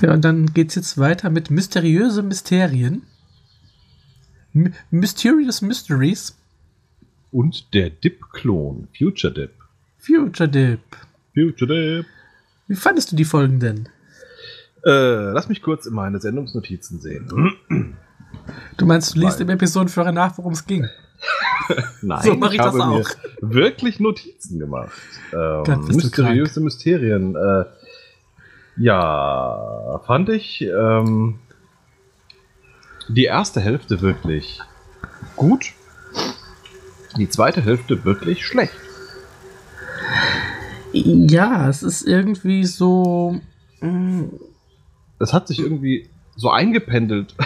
Ja, und dann geht's jetzt weiter mit mysteriöse Mysterien. M Mysterious Mysteries. Und der Dip-Klon, Future Dip. Future Dip. Future Dip. Wie fandest du die Folgen denn? Äh, lass mich kurz in meine Sendungsnotizen sehen. Du meinst, du liest im Episodenführer nach, worum es ging? Nein, So mach ich das habe mir auch. wirklich Notizen gemacht. Ähm, mysteriöse Mysterien. Äh, ja, fand ich ähm, die erste Hälfte wirklich gut. Die zweite Hälfte wirklich schlecht. Ja, es ist irgendwie so. mm, Das hat sich irgendwie so eingependelt.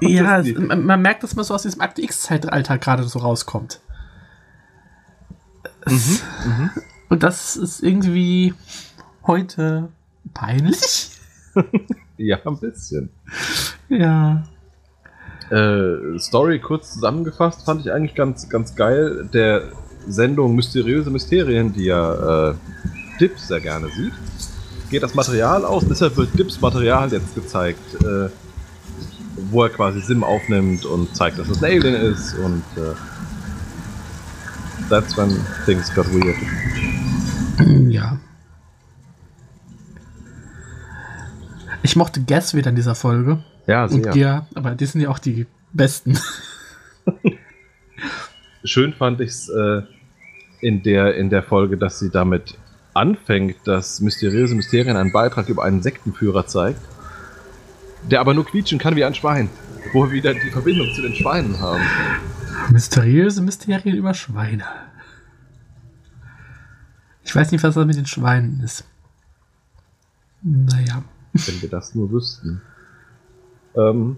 Ja, es, man, man merkt, dass man so aus diesem Akte X-Zeitalter gerade so rauskommt. Es- Und das ist irgendwie heute peinlich. ja, ein bisschen. Ja. Äh, Story kurz zusammengefasst fand ich eigentlich ganz, ganz geil. Der Sendung Mysteriöse Mysterien, die ja äh, Dip sehr gerne sieht, geht das Material aus. Deshalb wird Dips Material jetzt gezeigt, äh, wo er quasi Sim aufnimmt und zeigt, dass es ein Alien ist. Und äh, that's when things got weird. Ja. Ich mochte Guess wieder in dieser Folge. Ja, Und sehr. ja, aber die sind ja auch die besten. Schön fand ich es äh, in, der, in der Folge, dass sie damit anfängt, dass mysteriöse Mysterien einen Beitrag über einen Sektenführer zeigt, der aber nur quietschen kann wie ein Schwein. Wo wir wieder die Verbindung zu den Schweinen haben. Mysteriöse Mysterien über Schweine. Ich weiß nicht, was das mit den Schweinen ist. Naja. Wenn wir das nur wüssten. Ähm,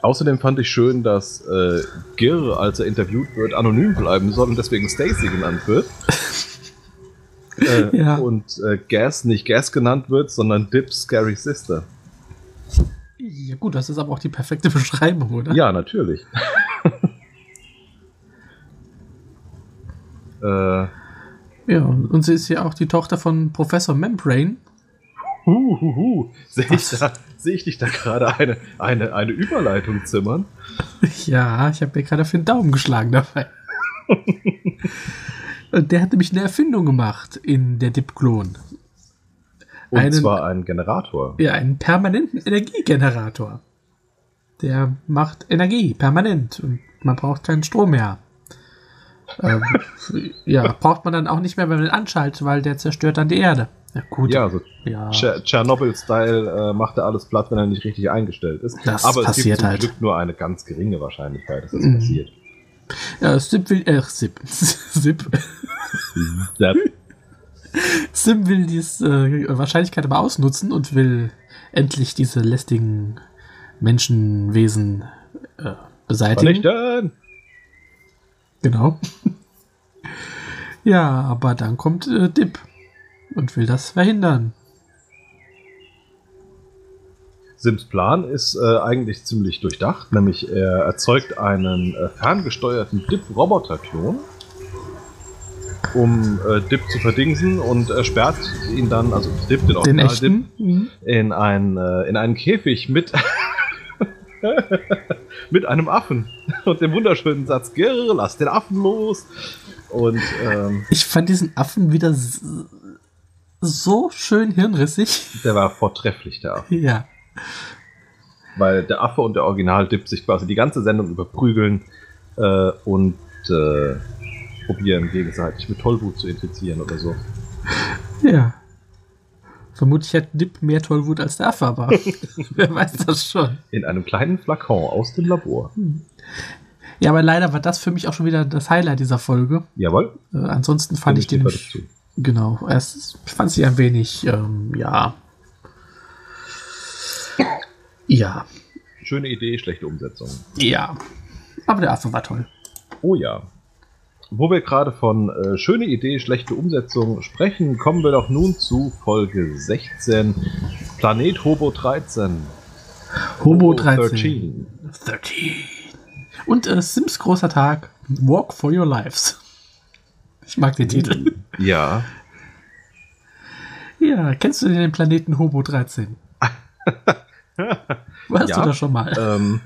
außerdem fand ich schön, dass äh, Gir, als er interviewt wird, anonym bleiben soll und deswegen Stacy genannt wird. äh, Ja. Und äh, Gas nicht Gas genannt wird, sondern Dip Scary Sister. Ja gut, das ist aber auch die perfekte Beschreibung, oder? Ja, natürlich. äh, Ja, und sie ist ja auch die Tochter von Professor Membrane. Hu, hu, hu. Sehe ich, da- seh ich dich da gerade eine, eine, eine Überleitung zimmern? Ja, ich habe mir gerade auf den Daumen geschlagen dabei. und der hat nämlich eine Erfindung gemacht in der Dip-Klon. Und Einen- zwar ein Generator. Ja, einen permanenten Energiegenerator. Der macht Energie permanent und man braucht keinen Strom mehr. Ähm, ja, braucht man dann auch nicht mehr, wenn man ihn anschaltet, weil der zerstört dann die Erde. Ja, gut. Ja, so ja. Tscher- Tschernobyl-Style äh, macht er alles platt, wenn er nicht richtig eingestellt ist. Das Aber es gibt zum halt. Glück nur eine ganz geringe Wahrscheinlichkeit, dass das Mhm. passiert. ja Sim will, äh, Sip, Sip, Sim will diese äh, Wahrscheinlichkeit aber ausnutzen und will endlich diese lästigen Menschenwesen äh, beseitigen. Vernichten! Genau. ja, aber dann kommt äh, Dip und will das verhindern. Sims Plan ist äh, eigentlich ziemlich durchdacht, nämlich er erzeugt einen äh, ferngesteuerten Dip-Roboter-Klon, um äh, Dip zu verdingsen und er sperrt ihn dann, also Dip, den Original echten? Mhm. Dip, in, ein, äh, in einen Käfig mit, mit einem Affen und dem wunderschönen Satz, Girr, lass den Affen los. Und ähm, Ich fand diesen Affen wieder so schön hirnrissig. der war vortrefflich, der Affe. Ja. weil der Affe und der Original-Dip sich quasi die ganze Sendung überprügeln äh, und äh, probieren, gegenseitig mit Tollwut zu infizieren oder so. Ja. Vermutlich hat Dip mehr Tollwut als der Affe, aber wer weiß das schon. In einem kleinen Flakon aus dem Labor. Ja, aber leider war das für mich auch schon wieder das Highlight dieser Folge. Jawohl. Äh, ansonsten fand ich den dazu. Genau, erst fand sie ein wenig, ähm, ja. Ja, Schöne Idee, schlechte Umsetzung. ja. Aber der Affe war toll. Oh ja. Wo wir gerade von äh, schöne Idee, schlechte Umsetzung sprechen, kommen wir doch nun zu Folge 16. Planet Hobo 13. Hobo Oh, 13. 13. Und äh, Sims großer Tag. Walk for your lives. Ich mag den Titel. Ja. Ja, kennst du den Planeten Hobo 13? Warst Ja. du da schon mal? ähm,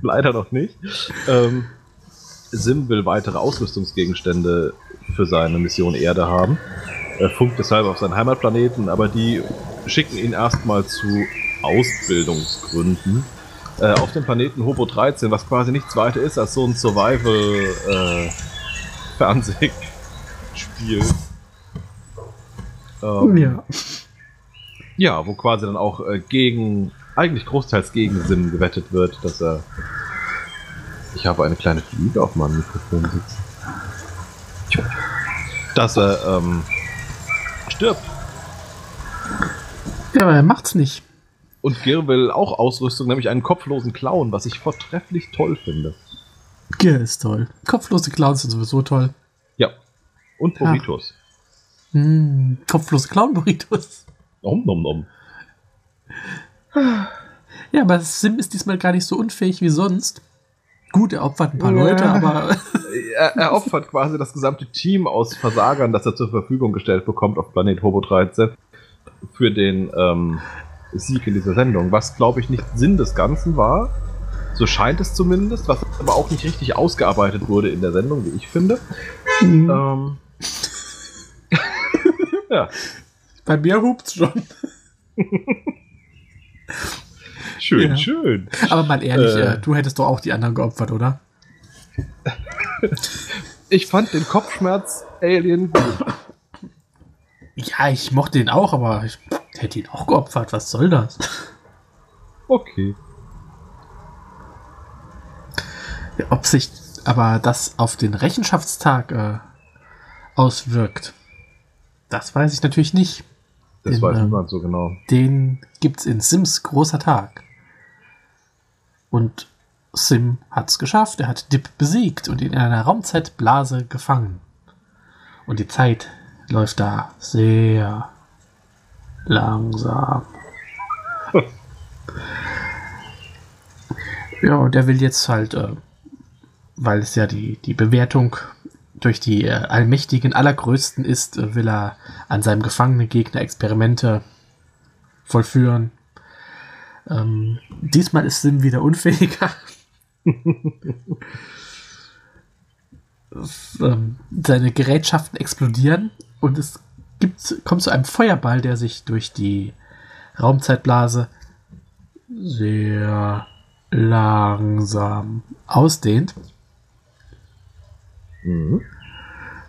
leider noch nicht. Ähm, Sim will weitere Ausrüstungsgegenstände für seine Mission Erde haben. Er funkt deshalb auf seinen Heimatplaneten, aber die schicken ihn erstmal zu Ausbildungsgründen äh, auf dem Planeten Hobo 13, was quasi nichts weiter ist als so ein Survival-Fernsehspiel. ähm, ja. ja, wo quasi dann auch äh, gegen, eigentlich großteils gegen Sim gewettet wird, dass er. Ich habe eine kleine Fliege auf meinem Mikrofon sitzen. Dass er ähm, stirbt. Ja, aber er macht's nicht. Und Gir will auch Ausrüstung, nämlich einen kopflosen Clown, was ich vortrefflich toll finde. Gier ist toll. Kopflose Clowns sind sowieso toll. Und Ja. Burritos. Hm, kopflose Clown-Burritos. Nom nom nom. Ja, aber Sim ist diesmal gar nicht so unfähig wie sonst. Gut, er opfert ein paar Ja. Leute, aber Er, er opfert quasi das gesamte Team aus Versagern, das er zur Verfügung gestellt bekommt auf Planet Hobo 13 für den ähm, Sieg in dieser Sendung, was glaube ich nicht Sinn des Ganzen war. So scheint es zumindest, was aber auch nicht richtig ausgearbeitet wurde in der Sendung, wie ich finde. hm, Ähm, ja, bei mir hupt's schon. schön, Ja. schön. Aber mal ehrlich, Äh. äh, du hättest doch auch die anderen geopfert, oder? Ich fand den Kopfschmerz-Alien gut. Ja, ich mochte ihn auch, aber ich hätte ihn auch geopfert. Was soll das? Okay. Ob sich aber das auf den Rechenschaftstag äh, auswirkt, das weiß ich natürlich nicht. Das Den, weiß ähm, niemand so genau. Den gibt's in Sims großer Tag. Und Sim hat's geschafft. Er hat Dip besiegt und ihn in einer Raumzeitblase gefangen. Und die Zeit läuft da sehr langsam. ja, und er will jetzt halt, äh, weil es ja die, die Bewertung durch die äh, Allmächtigen Allergrößten ist, äh, will er an seinem gefangenen Gegner Experimente vollführen. Ähm, diesmal ist Sim wieder unfähiger. Ähm, seine Gerätschaften explodieren und es gibt, kommt zu einem Feuerball, der sich durch die Raumzeitblase sehr langsam ausdehnt. Mhm.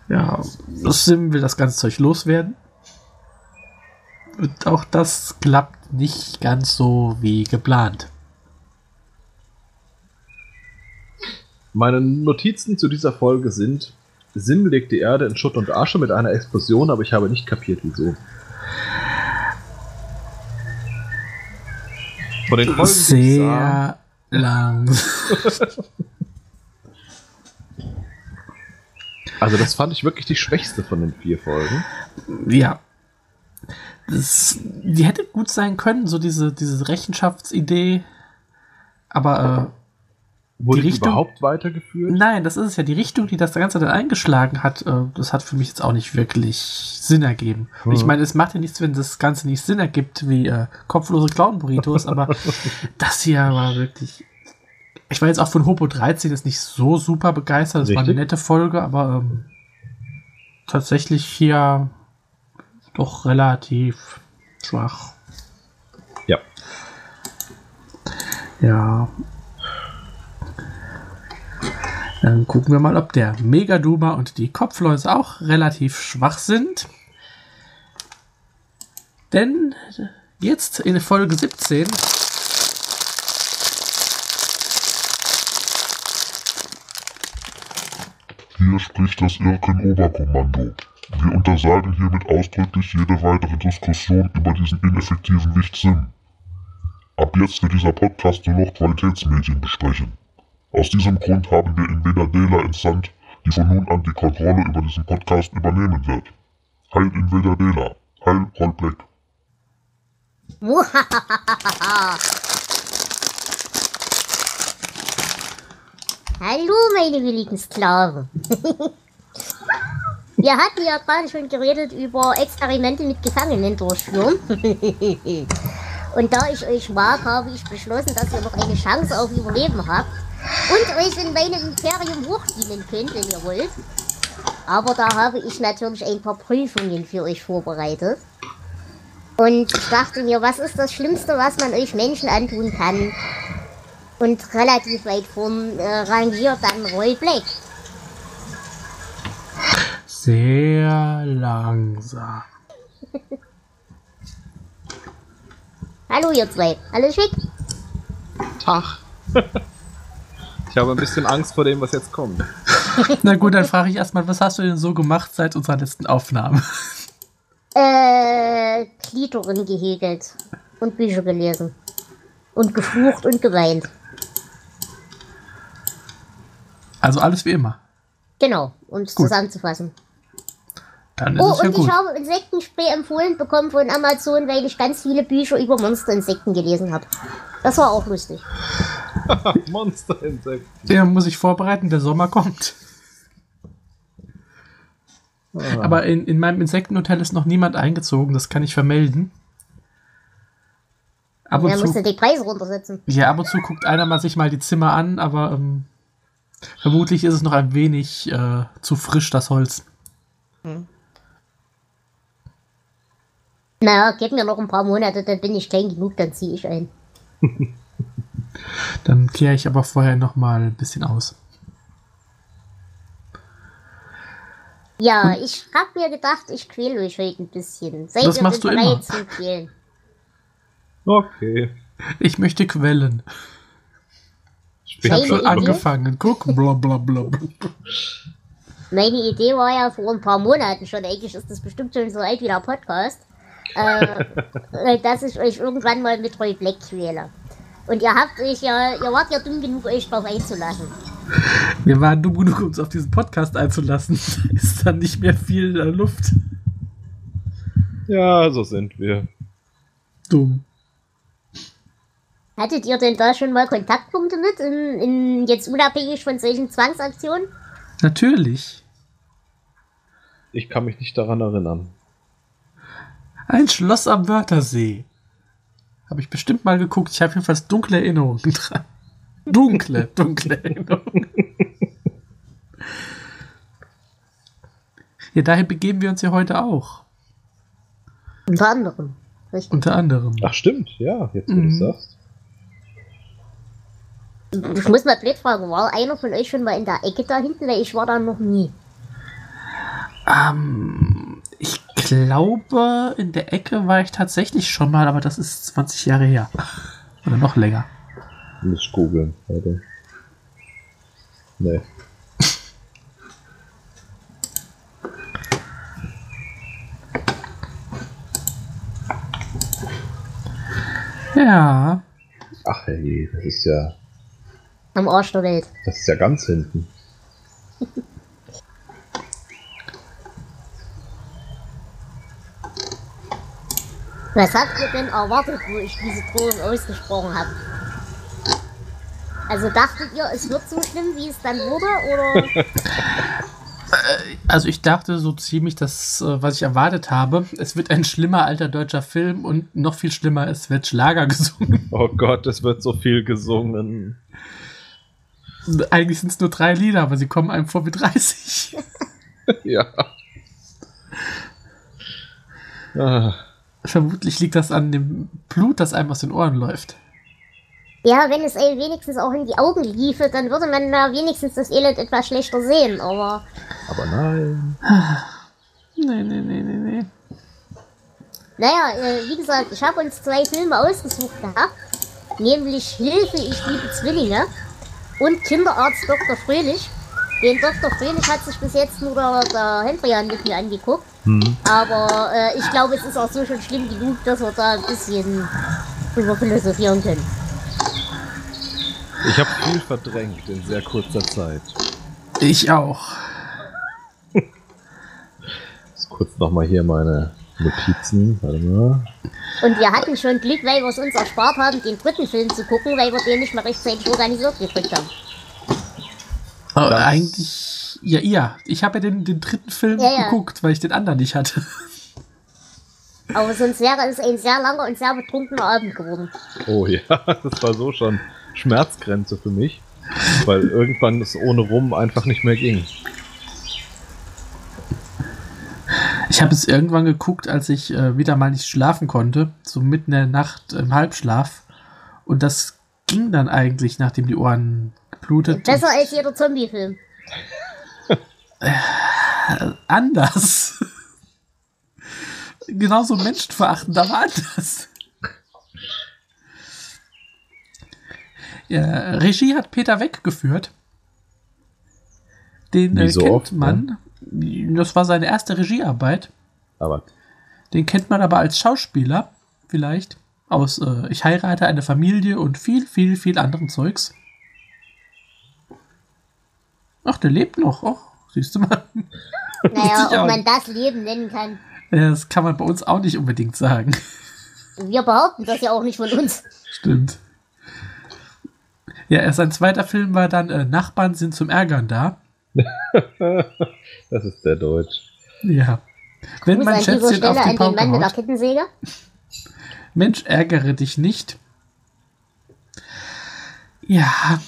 Ja, Sim will das ganze Zeug loswerden. Und auch das klappt nicht ganz so wie geplant. Meine Notizen zu dieser Folge sind: Sim legt die Erde in Schutt und Asche mit einer Explosion, aber ich habe nicht kapiert, wieso. Von den Folgen, die ich sah, Sehr lang. also das fand ich wirklich die schwächste von den vier Folgen. ja. Das, die hätte gut sein können, so diese, diese Rechenschaftsidee. Aber Wurde Die Richtung- überhaupt äh, weitergeführt? nein, das ist es ja. Die Richtung, die das Ganze dann eingeschlagen hat, äh, das hat für mich jetzt auch nicht wirklich Sinn ergeben. Und ich meine, es macht ja nichts, wenn das Ganze nicht Sinn ergibt, wie äh, kopflose Clown-Burritos, aber das hier war wirklich. Ich war jetzt auch von Hopo 13 jetzt nicht so super begeistert. Das war eine Richtig. nette Folge, aber ähm, tatsächlich hier doch relativ schwach. Ja. Ja. Dann gucken wir mal, ob der Megaduma und die Kopfläuse auch relativ schwach sind. Denn jetzt in Folge 17 Hier spricht das Irken-Oberkommando. Wir untersagen hiermit ausdrücklich jede weitere Diskussion über diesen ineffektiven Lichtsim. Ab jetzt wird dieser Podcast nur noch Qualitätsmedien besprechen. Aus diesem Grund haben wir Invadadela entsandt, die von nun an die Kontrolle über diesen Podcast übernehmen wird. Heil Invadadela, Heil Rollblack. Hallo, meine willigen Sklaven. Wir hatten ja gerade schon geredet über Experimente mit Gefangenen durchführen. Und da ich euch mag, habe ich beschlossen, dass ihr noch eine Chance auf Überleben habt und euch in meinem Imperium hochdienen könnt, wenn ihr wollt. Aber da habe ich natürlich ein paar Prüfungen für euch vorbereitet. Und ich dachte mir, was ist das Schlimmste, was man euch Menschen antun kann? Und relativ weit vorn äh, rangiert dann Roy Black. Sehr langsam. Hallo ihr zwei, alles schick? Tag. ich habe ein bisschen Angst vor dem, was jetzt kommt. Na gut, dann frage ich erstmal, was hast du denn so gemacht seit unserer letzten Aufnahme? Äh, Klitoren gehegelt und Bücher gelesen. Und geflucht und geweint. Also alles wie immer. Genau, um es zusammenzufassen. Dann ist Oh, es ja und gut. ich habe Insektenspray empfohlen bekommen von Amazon, weil ich ganz viele Bücher über Monsterinsekten gelesen habe. Das war auch lustig. Monsterinsekten. Den muss ich vorbereiten, der Sommer kommt. Aber in, in meinem Insektenhotel ist noch niemand eingezogen, das kann ich vermelden. Ab und Da musst zu, du die Preise runtersetzen. ja, ab und zu guckt einer mal sich mal die Zimmer an, aber ähm, vermutlich ist es noch ein wenig äh, zu frisch, das Holz. Naja, gib mir noch ein paar Monate, dann bin ich klein genug, dann ziehe ich ein. Dann kläre ich aber vorher noch mal ein bisschen aus. Ja, ich hab mir gedacht, ich quäle euch heute ein bisschen. Seid Das ihr machst denn du immer. zum Quälen? Okay. Ich möchte quellen. Ich habe schon Idee? angefangen. Guck, bla bla bla. bla. Meine Idee war ja vor ein paar Monaten schon, eigentlich ist das bestimmt schon so alt wie der Podcast, äh, äh, dass ich euch irgendwann mal mit Roy Black quäle. Und ihr habt euch ja, ihr wart ja dumm genug, euch drauf einzulassen. Wir waren dumm genug, uns auf diesen Podcast einzulassen. Da ist dann nicht mehr viel äh, Luft. Ja, so sind wir. Dumm. Hattet ihr denn da schon mal Kontaktpunkte mit, in, in jetzt unabhängig von solchen Zwangsaktionen? Natürlich. Ich kann mich nicht daran erinnern. Ein Schloss am Wörthersee. Habe ich bestimmt mal geguckt. Ich habe jedenfalls dunkle Erinnerungen dran. Dunkle, dunkle Erinnerungen. Ja, daher begeben wir uns ja heute auch. Unter anderem. Richtig. Unter anderem. Ach, stimmt, ja, jetzt wo du Mhm. du sagst. Ich muss mal blöd fragen, war einer von euch schon mal in der Ecke da hinten? Weil ich war da noch nie. Ähm, ich glaube, in der Ecke war ich tatsächlich schon mal, aber das ist 20 Jahre her. Oder noch länger. Muss ich googeln, warte. Nee. Ja. Ach hey, das ist ja. Am Arsch der Welt. Das ist ja ganz hinten. Was habt ihr denn erwartet, wo ich diese Drohung ausgesprochen habe? Also dachtet ihr, es wird so schlimm, wie es dann wurde? Oder Also ich dachte so ziemlich das, äh, was ich erwartet habe. Es wird ein schlimmer alter deutscher Film und noch viel schlimmer, es wird Schlager gesungen. Oh Gott, es wird so viel gesungen. Eigentlich sind es nur drei Lieder, aber sie kommen einem vor wie 30. ja. Ah, Vermutlich liegt das an dem Blut, das einem aus den Ohren läuft. ja, wenn es einem wenigstens auch in die Augen liefe, dann würde man da wenigstens das Elend etwas schlechter sehen. Aber aber nein. Nee, nee, nee, nee, nee. naja, äh, wie gesagt, ich habe uns zwei Filme ausgesucht gehabt. Nämlich Hilfe, ich liebe Zwillinge und Kinderarzt Dr. Fröhlich. Den Dr. Fröhlich hat sich bis jetzt nur der, der Hendrian mit mir angeguckt. Aber äh, ich glaube, es ist auch so schon schlimm genug, dass wir da ein bisschen drüber philosophieren können. Ich habe viel verdrängt in sehr kurzer Zeit. Ich auch. Jetzt kurz nochmal hier meine Notizen. Warte mal. Und wir hatten schon Glück, weil wir es uns erspart haben, den dritten Film zu gucken, weil wir den nicht mehr rechtzeitig organisiert gekriegt haben. Aber Das- eigentlich, ja, ja. Ich habe ja den, den dritten Film Ja, ja. geguckt, weil ich den anderen nicht hatte. Aber sonst wäre es ein sehr langer und sehr betrunkener Abend geworden. Oh ja, das war so schon Schmerzgrenze für mich. Weil irgendwann es ohne Rum einfach nicht mehr ging. Ich habe es irgendwann geguckt, als ich äh, wieder mal nicht schlafen konnte, so mitten in der Nacht im Halbschlaf. Und das ging dann eigentlich, nachdem die Ohren geblutet. Besser als jeder Zombie-Film. anders. Genauso menschenverachtend, aber anders. Ja, Regie hat Peter weggeführt. Den äh, kennt oft, ne? Das war seine erste Regiearbeit. Aber Den kennt man aber als Schauspieler, vielleicht. Aus äh, Ich heirate eine Familie und viel, viel, viel anderen Zeugs. Ach, der lebt noch. Ach, siehst du mal. Naja, ob man das Leben nennen kann. Das kann man bei uns auch nicht unbedingt sagen. Wir behaupten das ja auch nicht von uns. Stimmt. Ja, erst sein zweiter Film war dann äh, Nachbarn sind zum Ärgern da. das ist sehr deutsch. Ja. Wenn Muss mein Schätzchen Stelle auf die Pauke Mann haut, Kettensäge. Mensch, ärgere dich nicht. Ja.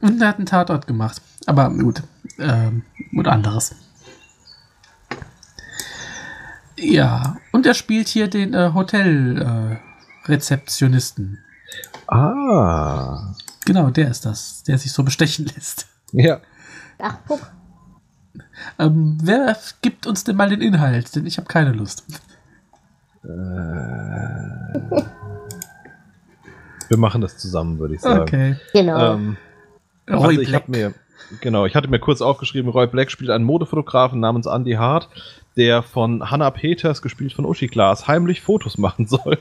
Und er hat einen Tatort gemacht. Aber gut. Ähm, und anderes. Ja. Und er spielt hier den äh, Hotel-Rezeptionisten. Äh, Rezeptionisten. Ah. Genau, der ist das, der sich so bestechen lässt. Ja. Ach, guck. Ähm, wer gibt uns denn mal den Inhalt? Denn ich habe keine Lust. Wir machen das zusammen, würde ich sagen. Okay. Genau. Ähm, Roy also ich Black. habe mir, genau, ich hatte mir kurz aufgeschrieben, Roy Black spielt einen Modefotografen namens Andy Hart, der von Hannah Peters, gespielt von Uschi Glas, heimlich Fotos machen soll.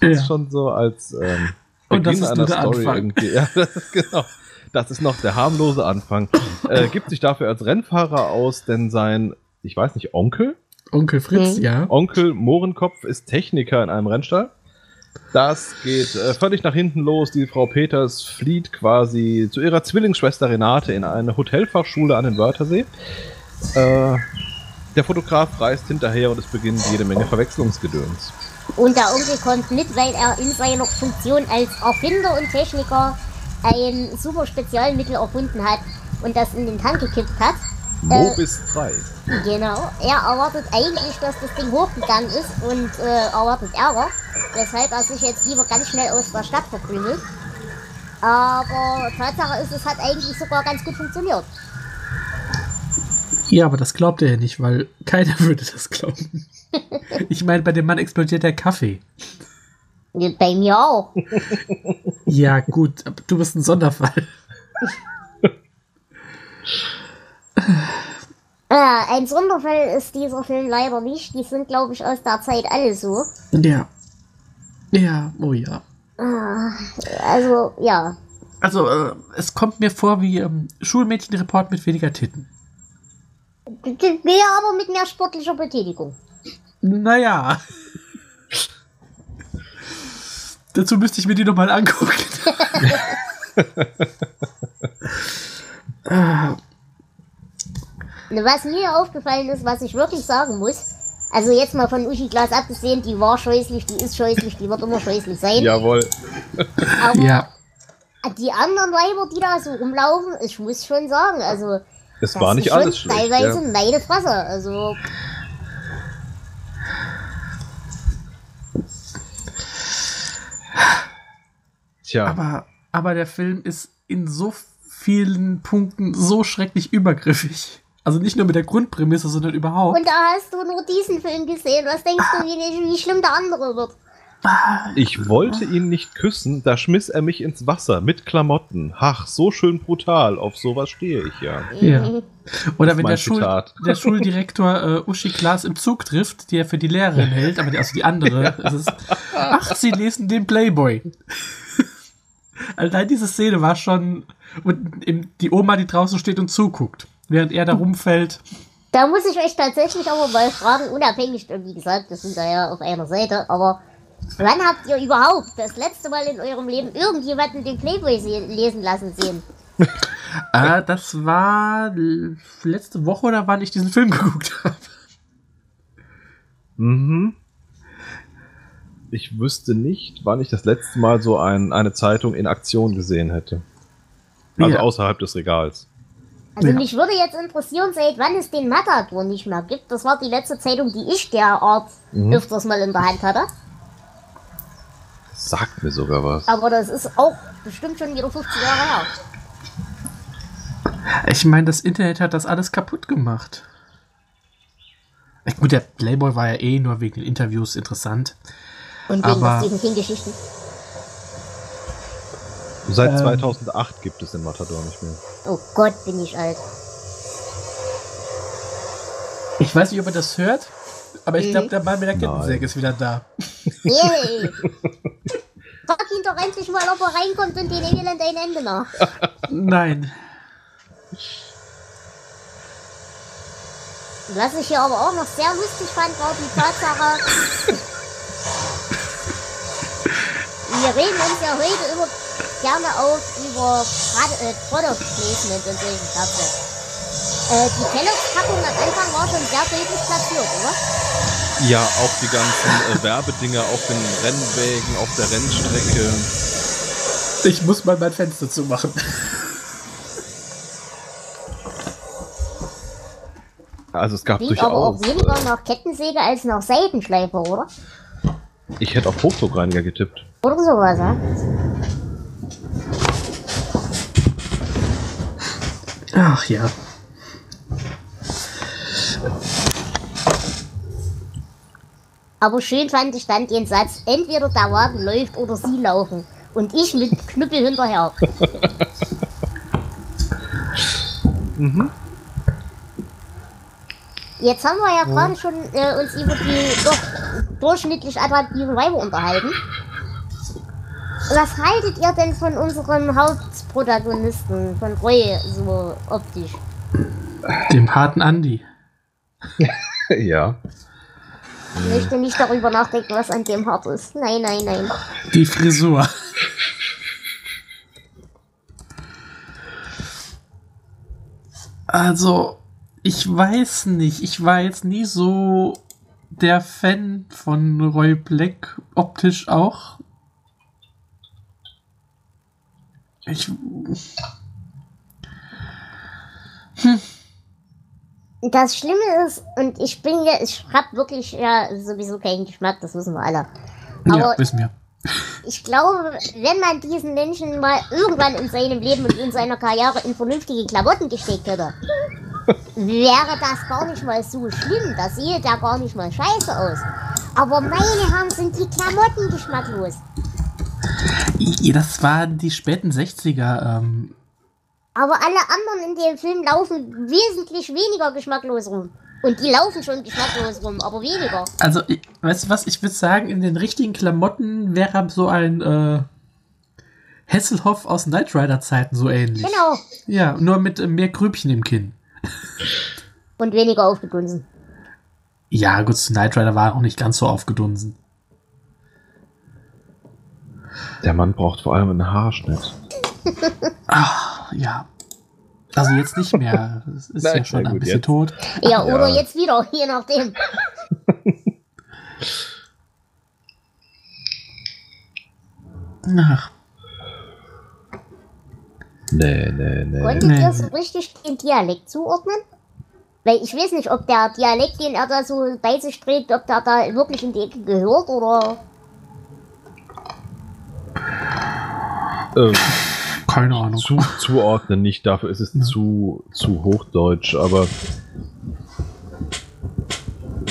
Das ist Ja. schon so als ähm, Und das Beginn ist nur der Anfang. irgendwie. Ja, das ist genau. Das ist noch der harmlose Anfang. Äh, gibt sich dafür als Rennfahrer aus, denn sein, ich weiß nicht, Onkel? Onkel Fritz, Mhm. ja. Onkel Mohrenkopf ist Techniker in einem Rennstall. Das geht äh, völlig nach hinten los. Die Frau Peters flieht quasi zu ihrer Zwillingsschwester Renate in eine Hotelfachschule an den Wörthersee. Äh, der Fotograf reist hinterher und es beginnt jede Menge Verwechslungsgedöns. Und der Onkel kommt mit, weil er in seiner Funktion als Erfinder und Techniker ein super Spezialmittel erfunden hat und das in den Tank gekippt hat. Mobis 3. Genau. Er erwartet eigentlich, dass das Ding hochgegangen ist und äh, erwartet Ärger, weshalb er sich jetzt lieber ganz schnell aus der Stadt verkrümelt. Aber Tatsache ist, es hat eigentlich sogar ganz gut funktioniert. Ja, aber das glaubt er ja nicht, weil keiner würde das glauben. Ich meine, bei dem Mann explodiert der Kaffee. Bei mir auch. Ja, gut, du bist ein Sonderfall. Äh, ein Sonderfall ist dieser Film leider nicht. Die sind, glaube ich, aus der Zeit alle so. Ja. Ja, oh ja. Also, ja. Also, äh, es kommt mir vor wie ähm, Schulmädchenreport mit weniger Titten. Mehr aber mit mehr sportlicher Betätigung. Naja. Dazu müsste ich mir die nochmal angucken. Was mir aufgefallen ist, was ich wirklich sagen muss, also jetzt mal von Uschi Glas abgesehen, die war scheußlich, die ist scheußlich, die wird immer scheußlich sein. Jawohl. Aber ja. die anderen Weiber, die da so rumlaufen, ich muss schon sagen, also Es das war nicht schon alles schlecht. teilweise Ja. meine Fresse. Also Tja, Aber, aber der Film ist in so vielen Punkten so schrecklich übergriffig. Also nicht nur mit der Grundprämisse, sondern überhaupt. und da hast du nur diesen Film gesehen. Was denkst du, wie, wie schlimm der andere wird? ich wollte ihn nicht küssen, da schmiss er mich ins Wasser mit Klamotten. Ach, so schön brutal. Auf sowas stehe ich ja. Ja. Oder wenn der, Schul Zitat. der Schuldirektor äh, Uschi Klaas im Zug trifft, die er für die Lehrerin hält, aber die, also die andere, es ist, ach, sie lesen den Playboy. Allein diese Szene war schon, und die Oma, die draußen steht und zuguckt, während er da rumfällt. Da muss ich euch tatsächlich aber mal fragen, unabhängig, wie gesagt, das sind da ja auf einer Seite, aber wann habt ihr überhaupt das letzte Mal in eurem Leben irgendjemanden den Playboy se- lesen lassen sehen? Äh, das war letzte Woche oder wann ich diesen Film geguckt habe. Mhm. Ich wüsste nicht, wann ich das letzte Mal so ein, eine Zeitung in Aktion gesehen hätte. Also Ja. außerhalb des Regals. Also Ja. mich würde jetzt interessieren, seit wann es den Matador nicht mehr gibt. Das war die letzte Zeitung, die ich derart Mhm. öfters mal in der Hand hatte. Das sagt mir sogar was. Aber das ist auch bestimmt schon wieder 50 Jahre her. Ich meine, das Internet hat das alles kaputt gemacht. Gut, der Playboy war ja eh nur wegen den Interviews interessant. Und wegen Aber- Stephen King-Geschichten. Seit ähm, 2008 gibt es den Matador nicht mehr. Oh Gott, bin ich alt. Ich weiß nicht, ob ihr das hört, aber ich Mhm. glaube, der Mann mit der Kettensäge ist wieder da. Yay! Frag ihn doch endlich mal, ob er reinkommt und den Elend ein Ende nach. Nein. Was ich hier aber auch noch sehr lustig fand, war die Tatsache, wir reden uns ja heute immer gerne auf über äh, Product Placement und solchen Sachen. Äh, die Kellogg-Packung am Anfang war schon sehr deutlich platziert, oder? Ja, auch die ganzen äh, Werbedinger auf den Rennwägen, auf der Rennstrecke. Ich muss mal mein Fenster zumachen. Also es gab Klingt aber auch durchaus. weniger Äh, nach Kettensäge als nach Seitenschleifer, oder? Ich hätte auf Hochdruckreiniger getippt. Oder sowas, ja? Ach ja. Aber schön fand ich dann den Satz, entweder der Wagen läuft oder sie laufen. Und ich mit Knüppel hinterher. Jetzt haben wir ja gerade schon äh, uns über die doch durchschnittlich attraktiven Weiber unterhalten. Was haltet ihr denn von unserem Hauptprotagonisten, von Roy, so optisch? Dem harten Andi. ja. Ich möchte nicht darüber nachdenken, was an dem hart ist. Nein, nein, nein. Die Frisur. Also, ich weiß nicht. Ich war jetzt nie so der Fan von Roy Black, optisch auch. Ich. Das Schlimme ist, und ich bin ja, ich hab wirklich ja sowieso keinen Geschmack, das wissen wir alle. ja, Aber wissen wir. ich glaube, wenn man diesen Menschen mal irgendwann in seinem Leben und in seiner Karriere in vernünftige Klamotten gesteckt hätte, wäre das gar nicht mal so schlimm. Da sehe der gar nicht mal scheiße aus. Aber meine Herren sind die Klamotten geschmacklos. Ja, Das waren die späten 60er. Ähm, Aber alle anderen in dem Film laufen wesentlich weniger geschmacklos rum. Und die laufen schon geschmacklos rum, aber weniger. also, weißt du was? Ich würde sagen, in den richtigen Klamotten wäre so ein äh, Hasselhoff aus Knight Rider Zeiten so ähnlich. Genau. Ja, nur mit äh, mehr Grübchen im Kinn. Und weniger aufgedunsen. Ja, gut, Knight Rider war auch nicht ganz so aufgedunsen. Der Mann braucht vor allem einen Haarschnitt. Ah, ja. Also jetzt nicht mehr. Das ist Nein, ja schon ein bisschen jetzt. tot. Ja, oder Ja. jetzt wieder, je nachdem. Ach, Nee, nee, nee. Konntet Nee. ihr so richtig den Dialekt zuordnen? Weil ich weiß nicht, ob der Dialekt, den er da so bei sich trägt, ob der da wirklich in die Ecke gehört oder. Ähm, keine Ahnung. zu, zuordnen nicht, dafür ist es zu, zu hochdeutsch, aber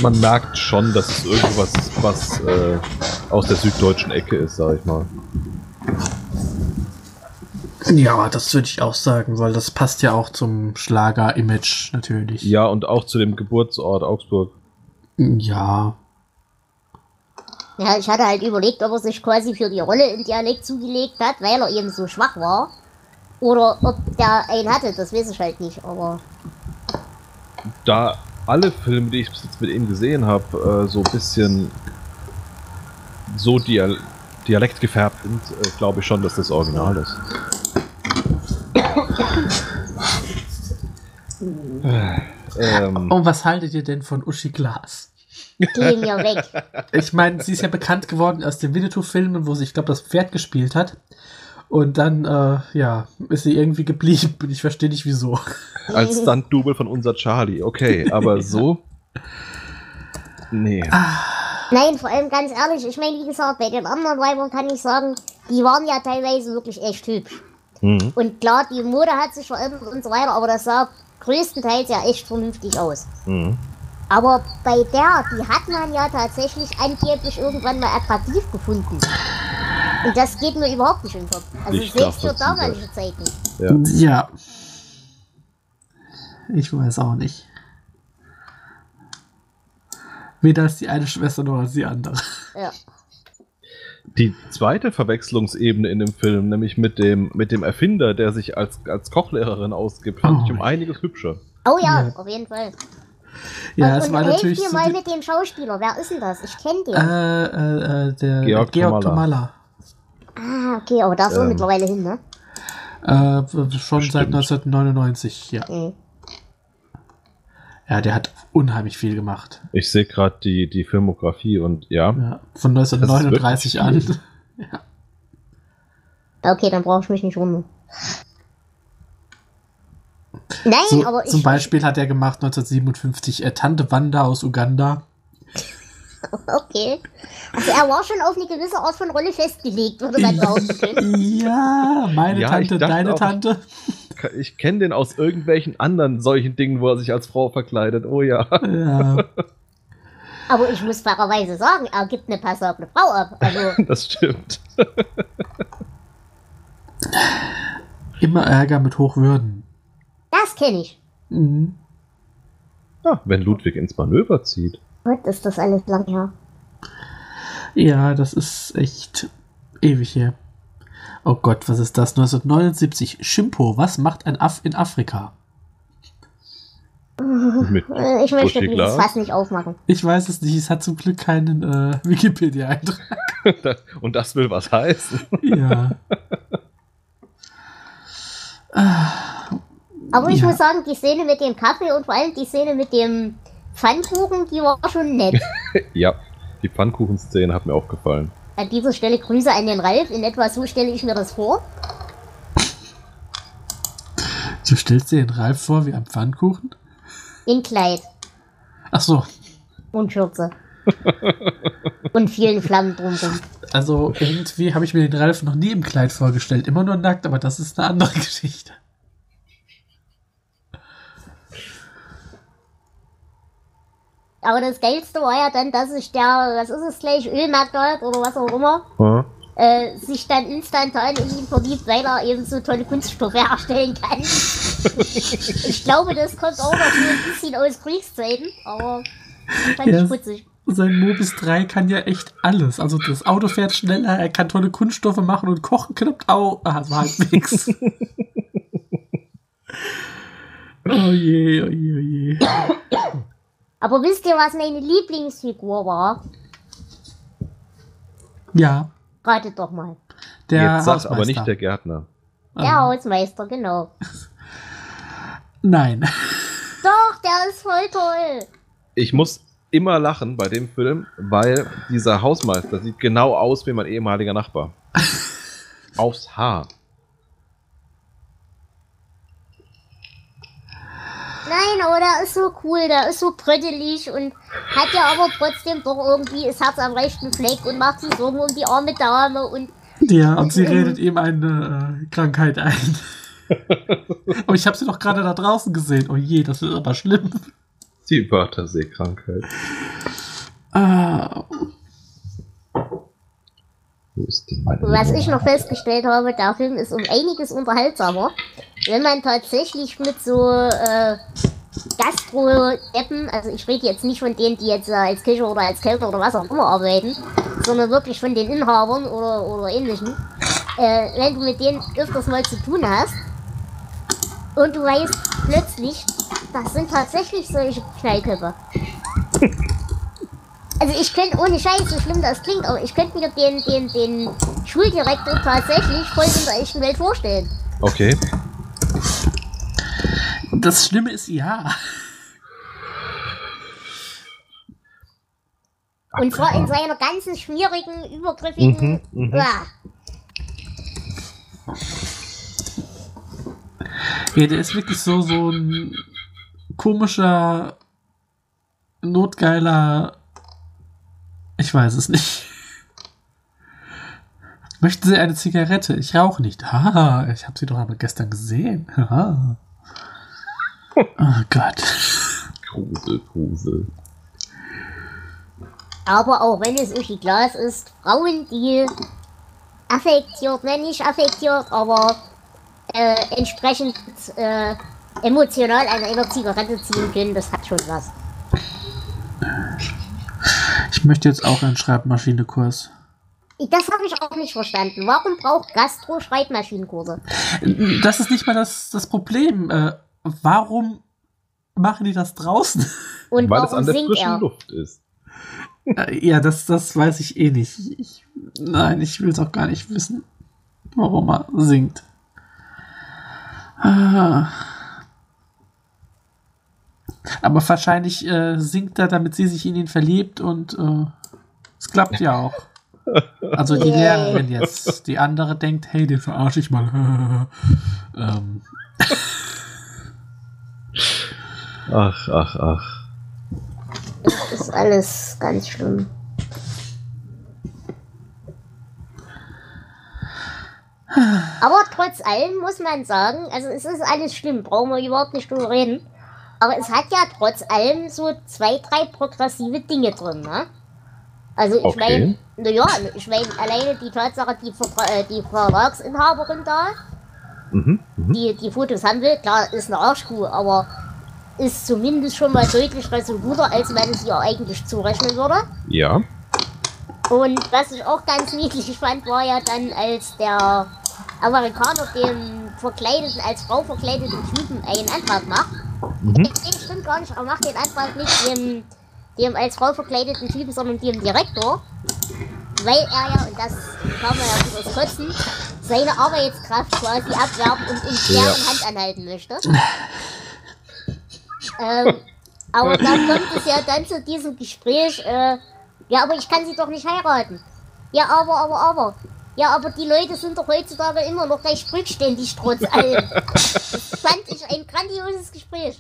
man merkt schon, dass es irgendwas was äh, aus der süddeutschen Ecke ist, sag ich mal. Ja, das würde ich auch sagen, weil das passt ja auch zum Schlager-Image natürlich. Ja, und auch zu dem Geburtsort Augsburg. Ja. Ja, ich hatte halt überlegt, ob er sich quasi für die Rolle im Dialekt zugelegt hat, weil er eben so schwach war. Oder ob der einen hatte, das weiß ich halt nicht, aber. Da alle Filme, die ich bis jetzt mit ihm gesehen habe, äh, so ein bisschen so Dial Dialekt gefärbt sind, äh, glaube ich schon, dass das Original ist. Ähm, Und was haltet ihr denn von Uschi Glas? Geh mir weg. Ich meine, sie ist ja bekannt geworden aus den Winnetou-Filmen, wo sie, ich glaube, das Pferd gespielt hat. Und dann, äh, ja, ist sie irgendwie geblieben. Und ich verstehe nicht wieso. Als Stunt-Double von unser Charlie. Okay, aber so. Nee. Nein, vor allem ganz ehrlich, ich meine, wie gesagt, bei den anderen Weibern kann ich sagen, die waren ja teilweise wirklich echt hübsch. Mhm. Und klar, die Mode hat sich verändert und so weiter, aber das sah größtenteils ja echt vernünftig aus. Mhm. Aber bei der, die hat man ja tatsächlich angeblich irgendwann mal attraktiv gefunden. Und das geht mir überhaupt nicht in den Kopf. Also Ich selbst für damalige Zeiten. Ja. Ja. Ich weiß auch nicht. Weder als die eine Schwester noch als die andere. Ja. Die zweite Verwechslungsebene in dem Film, nämlich mit dem, mit dem Erfinder, der sich als, als Kochlehrerin ausgibt, fand Oh. ich um einiges hübscher. Oh ja, Ja. auf jeden Fall. Ja, und es und war natürlich mir so mal mit dem Schauspieler. Wer ist denn das? Ich kenne den. äh, äh, äh, der Georg Georg, Tomalla. ah, okay, aber das ist Ähm. mittlerweile hin, ne? Äh, schon seit Stimmt. 1999, ja. Mhm. Ja, der hat unheimlich viel gemacht. Ich sehe gerade die, die Filmografie und ja, Ja, von 1939 Das an. wirklich Okay, dann brauche ich mich nicht wundern. Nein, So, aber ich. zum Beispiel hat er gemacht 1957 äh, Tante Wanda aus Uganda. Okay. Also er war schon auf eine gewisse Art von Rolle festgelegt, würde man können. Ja, meine Ja, Tante, deine auch- Tante. Ich kenne den aus irgendwelchen anderen solchen Dingen, wo er sich als Frau verkleidet. Oh ja. Ja, Aber ich muss fairerweise sagen, er gibt eine passable Frau ab. Also, Das stimmt. immer Ärger mit Hochwürden. das kenne ich. Mhm. Ja, wenn Ludwig ins Manöver zieht. Gott, ist das alles lang her. Ja, das ist echt ewig her. Oh Gott, was ist das? 1979. Shimpo, was macht ein Aff in Afrika? Mit Äh, Ich möchte Glas. Fass nicht aufmachen. Ich weiß es nicht, es hat zum Glück keinen äh, Wikipedia-Eintrag. Und das will was heißen. Ja. Aber ich Ja. muss sagen, die Szene mit dem Kaffee und vor allem die Szene mit dem Pfannkuchen, die war schon nett. Ja, die Pfannkuchenszene hat mir auch gefallen. An dieser Stelle Grüße an den Ralf. In etwa so stelle ich mir das vor. Du stellst dir den Ralf vor wie ein Pfannkuchen? In Kleid Ach so, und Schürze. und vielen Flammen drumrum. also irgendwie habe ich mir den Ralf noch nie im Kleid vorgestellt. Immer nur nackt, aber das ist eine andere Geschichte. Aber das Geilste war ja dann, dass sich der, was ist es gleich, Ölmagnat oder was auch immer, Ja. äh, sich dann instantan in ihn verliebt, weil er eben so tolle Kunststoffe herstellen kann. ich glaube, das kommt auch noch so ein bisschen aus Kriegszeiten, aber fand Ja. ich putzig. Sein Mobis 3 kann ja echt alles. Also das Auto fährt schneller, er kann tolle Kunststoffe machen und kochen klappt auch. Ah, war halbwegs. oh je, oh je, oh je. Aber wisst ihr, was meine Lieblingsfigur war? Ja, Ratet doch mal. der Jetzt sagt Hausmeister. aber nicht der Gärtner. Der Ah, Hausmeister, genau. Nein. Doch, der ist voll toll. Ich muss immer lachen bei dem Film, weil dieser Hausmeister sieht genau aus wie mein ehemaliger Nachbar. Aufs Haar. Nein, aber der ist so cool, der ist so bröttelig und hat ja aber trotzdem doch irgendwie das Herz am rechten Fleck und macht sich Sorgen um die arme Dame und Ja, und sie redet ihm eine äh, Krankheit ein. aber ich habe sie doch gerade da draußen gesehen. Oh je, das ist aber schlimm. Die Wörterseekrankheit. Ah, Wo ist denn meine was ich noch festgestellt habe, der Film ist um einiges unterhaltsamer, wenn man tatsächlich mit so äh, Gastro-Deppen, also ich rede jetzt nicht von denen, die jetzt äh, als Küche oder als Kellner oder was auch immer arbeiten, sondern wirklich von den Inhabern oder, oder ähnlichen, äh, wenn du mit denen öfters mal zu tun hast und du weißt plötzlich, das sind tatsächlich solche Knallköpfe. Also ich könnte, ohne Scheiß, so schlimm das klingt, aber ich könnte mir den, den, den Schuldirektor tatsächlich voll in der echten Welt vorstellen. Okay. das Schlimme ist ja. Und zwar in seiner ganzen schmierigen, übergriffigen. Mhm, mhm. Ah, Ja, der ist wirklich so, so ein komischer, notgeiler. Ich weiß es nicht. Möchten Sie eine Zigarette? Ich rauche nicht. Haha, ich habe sie doch aber gestern gesehen. Haha. Oh Gott. Grusel, Grusel. aber auch wenn es Uschi Glas ist, Frauen, die affektiert, ne, nicht affektiert, aber äh, entsprechend äh, emotional an einer Zigarette ziehen können, das hat schon was. Ich möchte jetzt auch einen Schreibmaschinekurs. Das habe ich auch nicht verstanden. Warum braucht Gastro Schreibmaschinenkurse? Das ist nicht mal das, das Problem. Äh, warum machen die das draußen? Und Weil es warum an der frischen er? Luft ist. Äh, ja, das, das weiß ich eh nicht. Ich, nein, ich will es auch gar nicht wissen, warum er singt. Ah. Aber wahrscheinlich äh, singt er, damit sie sich in ihn verliebt und äh, es klappt ja auch. Also die. Lehrerin jetzt. Die andere denkt, hey, den verarsche ich mal. ähm, Ach, ach, ach. Das ist alles ganz schlimm. Aber trotz allem muss man sagen, also es ist alles schlimm, brauchen wir überhaupt nicht drüber reden. Aber es hat ja trotz allem so zwei, drei progressive Dinge drin, ne? Also ich Okay. meine, naja, ich meine alleine die Tatsache, die, Vertra äh, die Verlagsinhaberin da, Mhm. Mhm. die die Fotos haben will, klar, ist eine Arschkuh, aber ist zumindest schon mal deutlich resoluter, als man es ihr eigentlich zurechnen würde. Ja. Und was ich auch ganz niedlich fand, war ja dann, als der Amerikaner dem verkleideten, als Frau verkleideten Typen einen Antrag macht. Mhm. Nee, stimmt gar nicht, er macht den Antrag nicht dem, dem als Frau verkleideten Typen, sondern dem Direktor. Weil er ja, und das kann man ja übers Kotzen, seine Arbeitskraft quasi abwerben und in Ja. deren Hand anhalten möchte. ähm, aber da kommt es ja dann zu diesem Gespräch, äh, ja, aber ich kann sie doch nicht heiraten. Ja, aber, aber, aber. Ja, aber die Leute sind doch heutzutage immer noch recht rückständig, trotz allem. Das fand ich ein grandioses Gespräch.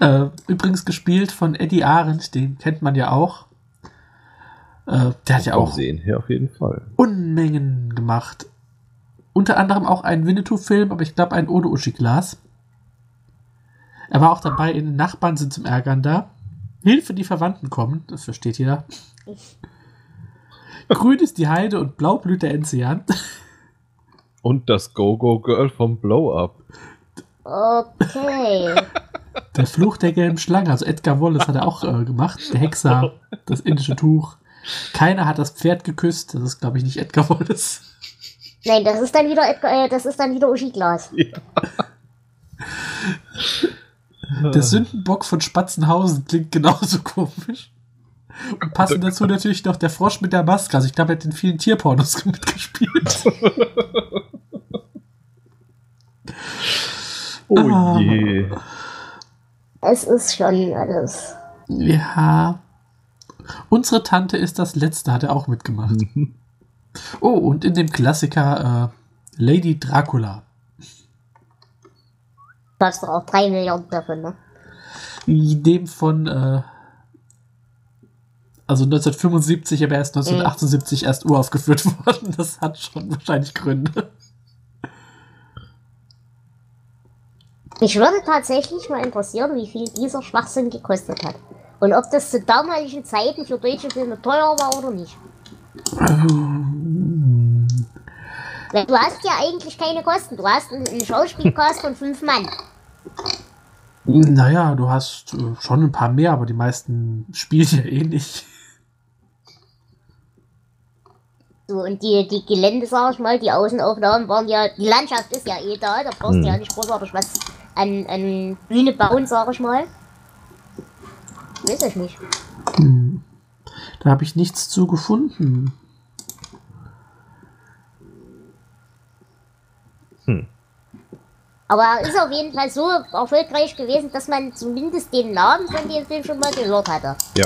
Äh, übrigens gespielt von Eddie Arendt, den kennt man ja auch. Äh, der hat ja auch Sehen her auf jeden Fall. Unmengen gemacht. Unter anderem auch einen Winnetou-Film, aber ich glaube einen ohne Uschi-Glas. Er war auch dabei in Nachbarn sind zum Ärgern da. Hilfe, die Verwandten kommen, das versteht jeder. Grün ist die Heide und blau blüht der Enzian. Und das Go-Go-Girl vom Blow-Up. Okay. Der Fluch der gelben Schlange, also Edgar Wallace hat er auch äh, gemacht. Der Hexer, das indische Tuch. Keiner hat das Pferd geküsst. Das ist, glaube ich, nicht Edgar Wallace. Nein, das ist dann wieder, Edgar- äh, das ist dann wieder Uschi Glas. Der Sündenbock von Spatzenhausen klingt genauso komisch. Und passend dazu natürlich noch der Frosch mit der Maske. Also ich glaube, er hat in vielen Tierpornos mitgespielt. Oh Ah. je. Es ist schon alles. Ja. Unsere Tante ist das Letzte, hat er auch mitgemacht. Oh, und in dem Klassiker äh, Lady Dracula. Du hast doch auch drei Millionen davon, ne? Dem von, äh, also 1975, aber erst 1978 erst uraufgeführt worden. Das hat schon wahrscheinlich Gründe. Mich würde tatsächlich mal interessieren, wie viel dieser Schwachsinn gekostet hat. Und ob das zu damaligen Zeiten für deutsche Filme teuer war oder nicht. Weil du hast ja eigentlich keine Kosten. Du hast einen, Schauspielcast von fünf Mann. Naja, du hast äh, schon ein paar mehr, aber die meisten spielen ja eh nicht. So, und die, die Gelände, sag ich mal, die Außenaufnahmen waren ja, die Landschaft ist ja eh da, da brauchst du ja nicht großartig was an, an Bühne bauen, sag ich mal. Weiß ich nicht. Hm. Da habe ich nichts zu gefunden. Aber er ist auf jeden Fall so erfolgreich gewesen, dass man zumindest den Namen von dem Film schon mal gehört hatte. Ja.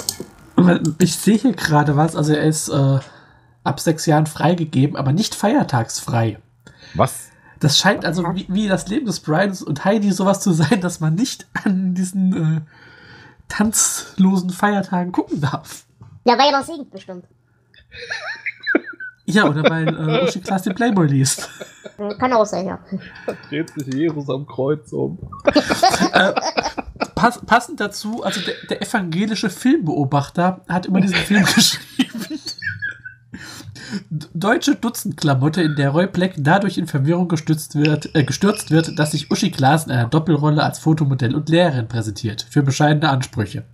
Ich sehe hier gerade was, also er ist äh, ab sechs Jahren freigegeben, aber nicht feiertagsfrei. Was? Das scheint also wie, wie das Leben des Brian und Heidi sowas zu sein, dass man nicht an diesen äh, tanzlosen Feiertagen gucken darf. Ja, weil er singt bestimmt. Ja, oder weil äh, Uschi Klaas den Playboy liest. Äh, Kann auch sein, ja. Da dreht sich Jesus am Kreuz um. Pass, passend dazu, also der, der evangelische Filmbeobachter hat über diesen Film geschrieben. Deutsche Dutzendklamotte, in der Roy Black dadurch in Verwirrung gestürzt wird, äh, gestürzt wird, dass sich Uschi Glas in einer Doppelrolle als Fotomodell und Lehrerin präsentiert. Für bescheidene Ansprüche.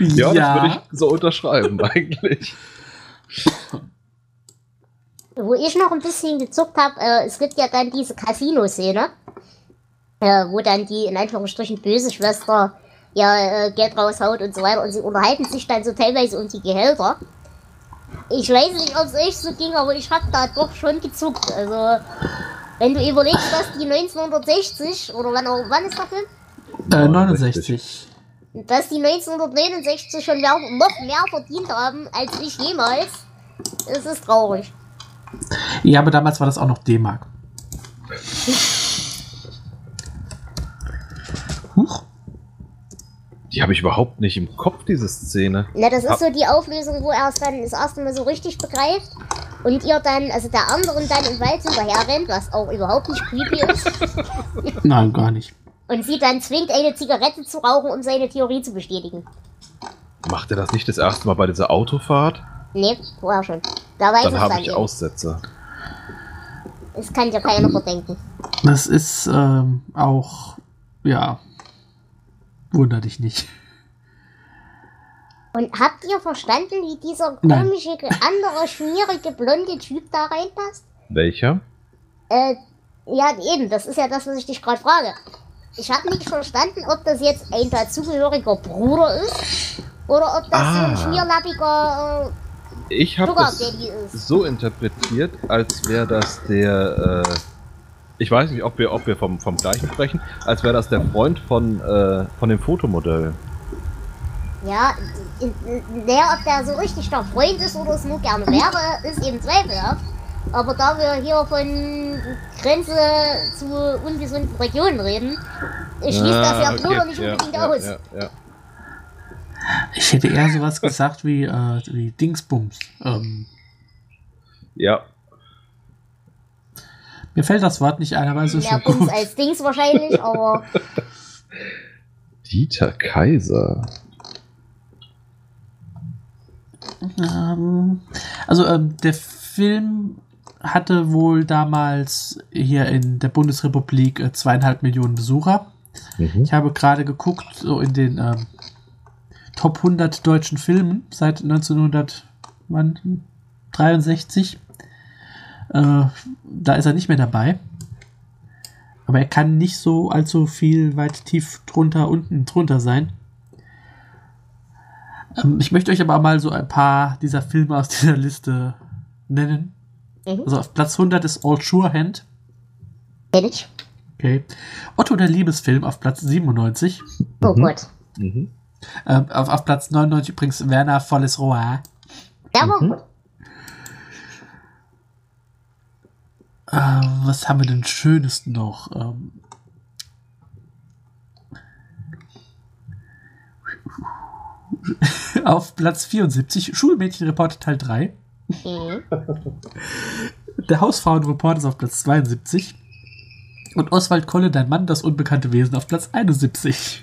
Ja, das würde ich so unterschreiben, eigentlich. Wo ich noch ein bisschen gezuckt habe, äh, es gibt ja dann diese Casino-Szene, äh, wo dann die in Anführungsstrichen böse Schwester ja äh, Geld raushaut und so weiter und sie unterhalten sich dann so teilweise um die Gehälter. Ich weiß nicht, ob es euch so ging, aber ich habe da doch schon gezuckt. Also, wenn du überlegst, dass die 1960 oder wann, auch- wann ist der Film? Äh, 69. dass die 1969 schon mehr, noch mehr verdient haben als ich jemals, es ist traurig. Ja, aber damals war das auch noch D-Mark. Huch. Die habe ich überhaupt nicht im Kopf, diese Szene. Na, das ist so die Auflösung, wo er es dann das erste Mal so richtig begreift und ihr dann, also der anderen dann im Wald hinterher rennt, was auch überhaupt nicht creepy ist, Nein, gar nicht. und sie dann zwingt, eine Zigarette zu rauchen, um seine Theorie zu bestätigen. Macht er das nicht das erste Mal bei dieser Autofahrt? Nee, vorher schon. Da weiß Dann es habe dann ich eben. Aussätze. Das kann ja keiner verdenken. Das ist ähm, auch, ja, wunder dich nicht. Und habt ihr verstanden, wie dieser Nein. komische, andere, schmierige, blonde Typ da reinpasst? Welcher? Äh, ja, eben, das ist ja das, was ich dich gerade frage. Ich habe nicht verstanden, ob das jetzt ein dazugehöriger Bruder ist oder ob das so ein Ah. schmierlappiger Ich äh, habe das Daddy ist. so interpretiert, als wäre das der. Äh, ich weiß nicht, ob wir, ob wir vom, vom gleichen sprechen, als wäre das der Freund von, äh, von dem Fotomodell. Ja, der, ob der so richtig der Freund ist oder es nur gerne wäre, ist eben zweifelhaft. Aber da wir hier von Grenze zu ungesunden Regionen reden, schließt das ja Ah, Bruder okay, nicht unbedingt ja, aus. Ja, ja. Ich hätte eher sowas gesagt wie, äh, wie Dingsbums. Ähm, ja. Mir fällt das Wort nicht ein, aber es ist Mehr schon Bums gut. als Dings wahrscheinlich, aber Dieter Kaiser. Ähm, also ähm, der Film hatte wohl damals hier in der Bundesrepublik äh, zweieinhalb Millionen Besucher. Mhm. Ich habe gerade geguckt, so in den ähm, Top 100 deutschen Filmen seit 1963. Äh, da ist er nicht mehr dabei. Aber er kann nicht so allzu viel weit tief drunter, unten drunter sein. Ähm, ich möchte euch aber mal so ein paar dieser Filme aus dieser Liste nennen. Mhm. Also auf Platz 100 ist All Sure Hand. kenn ich. Okay. Otto der Liebesfilm auf Platz 97. Oh Mhm. Gott. Mhm. Ähm, auf, auf Platz 99 übrigens Werner Volles Rohr. Der war Mhm. gut. Äh, was haben wir denn Schönes noch? Ähm, auf Platz 74 Schulmädchenreport Teil 3. Mhm. Der Hausfrauenreport ist auf Platz 72. Und Oswald Kolle, dein Mann, das unbekannte Wesen, auf Platz 71.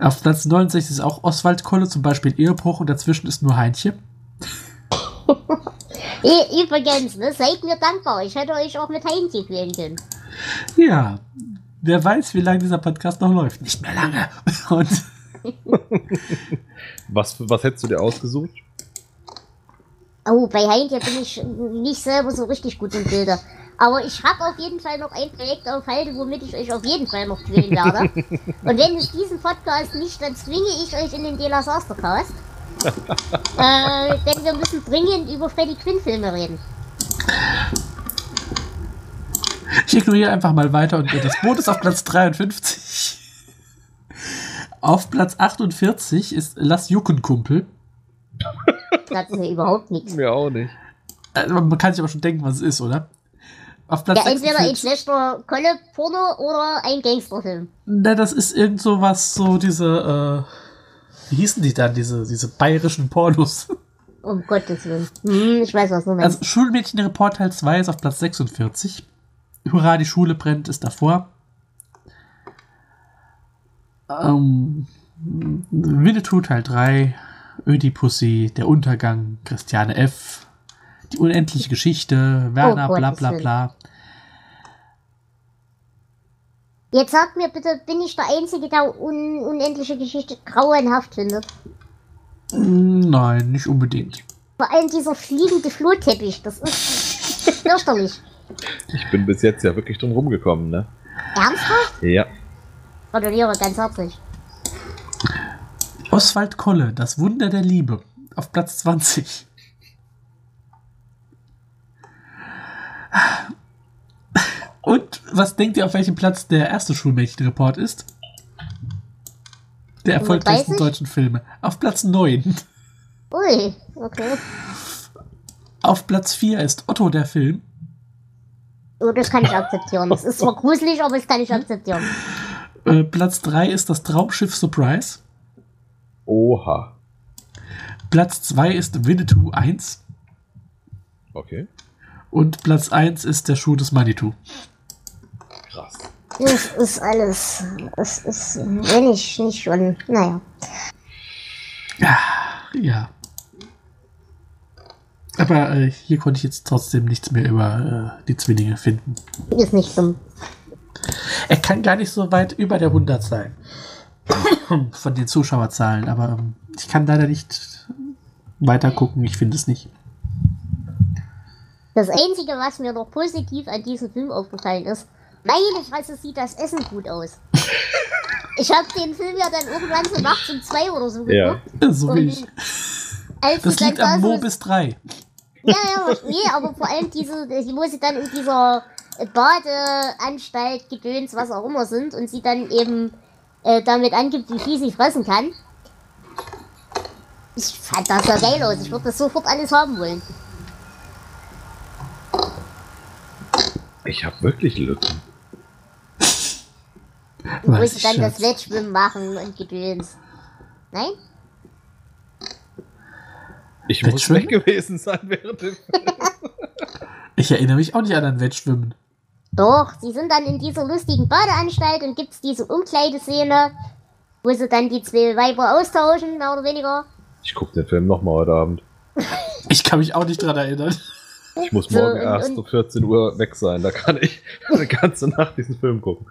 auf Platz 69 ist auch Oswald Kolle, zum Beispiel Ehebruch, und dazwischen ist nur Heinche. Übrigens, ne, seid mir dankbar. Ich hätte euch auch mit Heinchen quälen können. Ja, wer weiß, wie lange dieser Podcast noch läuft. Nicht mehr lange. Und Was, was hättest du dir ausgesucht? Oh, bei Heinchen bin ich nicht selber so richtig gut im Bilde. Aber ich habe auf jeden Fall noch ein Projekt auf Halde, womit ich euch auf jeden Fall noch quälen werde. Und wenn es diesen Podcast nicht, dann zwinge ich euch in den Dela Sastercast. Äh, denn wir müssen dringend über Freddy Quinn Filme reden. ich ignoriere einfach mal weiter und das Boot ist auf Platz 53. Auf Platz 48 ist Lass Jucken Kumpel. Das ist ja überhaupt nichts. Mir auch nicht. Äh, Man kann sich aber schon denken, was es ist, oder? Auf Platz Ja, entweder ein 46 schlechter Kolle-Porno oder ein Gangsterfilm. Na, das ist irgend so was, so diese, äh, wie hießen die dann, diese, diese bayerischen Pornos? Um Gottes Willen. Hm, ich weiß, was du meinst. Also Schulmädchenreport Teil 2 ist auf Platz 46. Hurra, die Schule brennt ist davor. Ähm, Winnetou Teil 3, Ödipussy, Der Untergang, Christiane F., Die unendliche Geschichte, Werner, Oh, bla bla bla. Jetzt sag mir bitte, bin ich der Einzige, der un unendliche Geschichte grauenhaft findet? Nein, nicht unbedingt. Vor allem dieser fliegende Flohteppich, das ist fürchterlich. Ich bin bis jetzt ja wirklich drum rumgekommen, ne? Ernsthaft? Ja. Gratuliere ganz herzlich. Oswald Kolle, Das Wunder der Liebe, auf Platz 20. Und was denkt ihr, auf welchem Platz der erste Schulmädchenreport ist? Der erfolgreichsten 35? deutschen Filme. Auf Platz 9. Ui, okay. Auf Platz 4 ist Otto der Film. Oh, das kann ich akzeptieren. Das ist zwar gruselig, aber das kann ich akzeptieren. Äh, Platz 3 ist das Traumschiff Surprise. Oha. Platz 2 ist Winnetou 1. Okay. Und Platz 1 ist der Schuh des Manitou. Krass. Das ist alles. Es ist, wenn ich nicht schon. Naja. Ja. Aber äh, hier konnte ich jetzt trotzdem nichts mehr über äh, die Zwillinge finden. Ist nicht dumm. Er kann gar nicht so weit über der 100 sein. Von den Zuschauerzahlen. Aber ähm, ich kann leider nicht weiter gucken. Ich finde es nicht. Das Einzige, was mir noch positiv an diesem Film aufgefallen ist, meine Fresse sieht das Essen gut aus. Ich habe den Film ja dann irgendwann so nachts um zwei oder so Ja. geguckt. Äh, So wie ich. als Das liegt am so- Mobis 3. Ja, ja, nee, aber vor allem diese, die, wo sie dann in dieser Badeanstalt, Gedöns, was auch immer sind und sie dann eben äh, damit angibt, wie viel sie fressen kann. Ich fand das ja geil aus. Ich würde das sofort alles haben wollen. Ich habe wirklich Lücken. Wo Weiß sie dann ich, das Schatz. Wettschwimmen machen und Gedöns. Nein? Ich muss weg gewesen sein während dem Ich erinnere mich auch nicht an ein Wettschwimmen. Doch, sie sind dann in dieser lustigen Badeanstalt und gibt's diese Umkleideszene, wo sie dann die zwei Weiber austauschen, mehr oder weniger. Ich gucke den Film nochmal heute Abend. Ich kann mich auch nicht dran erinnern. Ich muss So, morgen und- erst um 14 Uhr weg sein. Da kann ich eine ganze Nacht diesen Film gucken.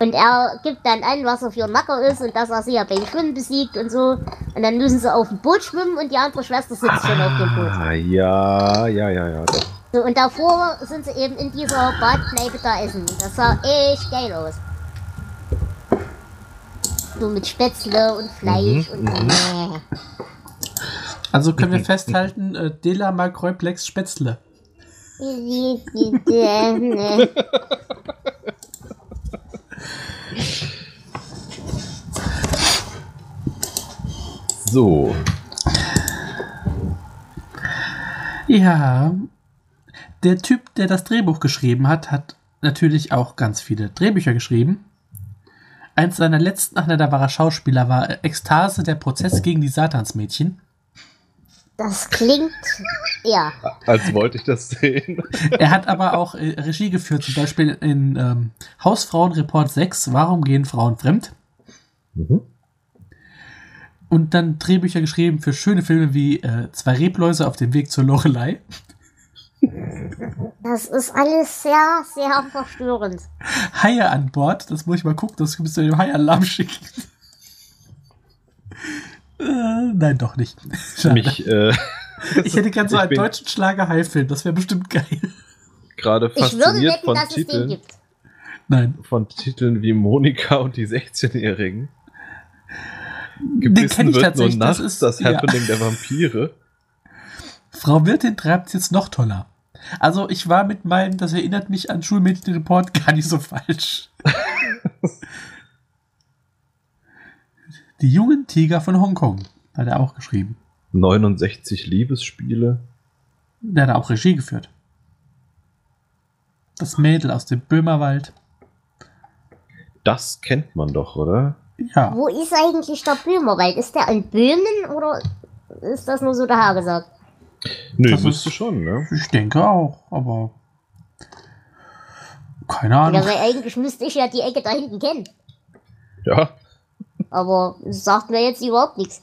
Und er gibt dann an, was er für ein Macker ist und dass er sie ja beim Schwimmen besiegt und so. Und dann müssen sie auf dem Boot schwimmen und die andere Schwester sitzt schon auf dem Boot. Ah, ja, ja, ja, ja. So, und davor sind sie eben in dieser Badkneipe da essen. Das sah echt geil aus. So mit Spätzle und Fleisch und. Nee. Also können wir festhalten, äh, Dela Malkreuplex Spätzle. So, Ja, der Typ, der das Drehbuch geschrieben hat, hat natürlich auch ganz viele Drehbücher geschrieben. Eins seiner letzten, ach ne, da war er Schauspieler, war Ekstase, der Prozess gegen die Satansmädchen. Das klingt. Ja. als wollte ich das sehen. Er hat aber auch äh, Regie geführt, zum Beispiel in ähm, Hausfrauenreport 6, Warum gehen Frauen fremd? Mhm. Und dann Drehbücher geschrieben für schöne Filme wie äh, Zwei Rebläuse auf dem Weg zur Lorelei, Das ist alles sehr, sehr verstörend. Haie an Bord, das muss ich mal gucken, das müsst ihr dem Hai-Alarm schicken. äh, nein, doch nicht. Schade. Mich äh, ich hätte gern so einen deutschen Schlager-Hai-Film, das wäre bestimmt geil. gerade Ich würde fasziniert wetten, von dass es den Titeln, gibt. Nein, von Titeln wie Monika und die 16-Jährigen. den kenne ich wird nur tatsächlich. Das nachts ist das ja. Happening der Vampire. Frau Wirtin treibt es jetzt noch toller. Also ich war mit meinem, das erinnert mich an Schulmädchenreport, gar nicht so falsch. Die jungen Tiger von Hongkong. Hat er auch geschrieben. 69 Liebesspiele. Der hat auch Regie geführt. Das Mädel aus dem Böhmerwald. Das kennt man doch, oder? Ja, Wo ist eigentlich der Böhmerwald? Ist der in Böhmen oder ist das nur so daher gesagt? Nö, Das müsste ist- schon, ne? ich denke auch, aber keine Ja, Ahnung. weil eigentlich müsste ich ja die Ecke da hinten kennen. Ja. Aber es sagt mir jetzt überhaupt nichts.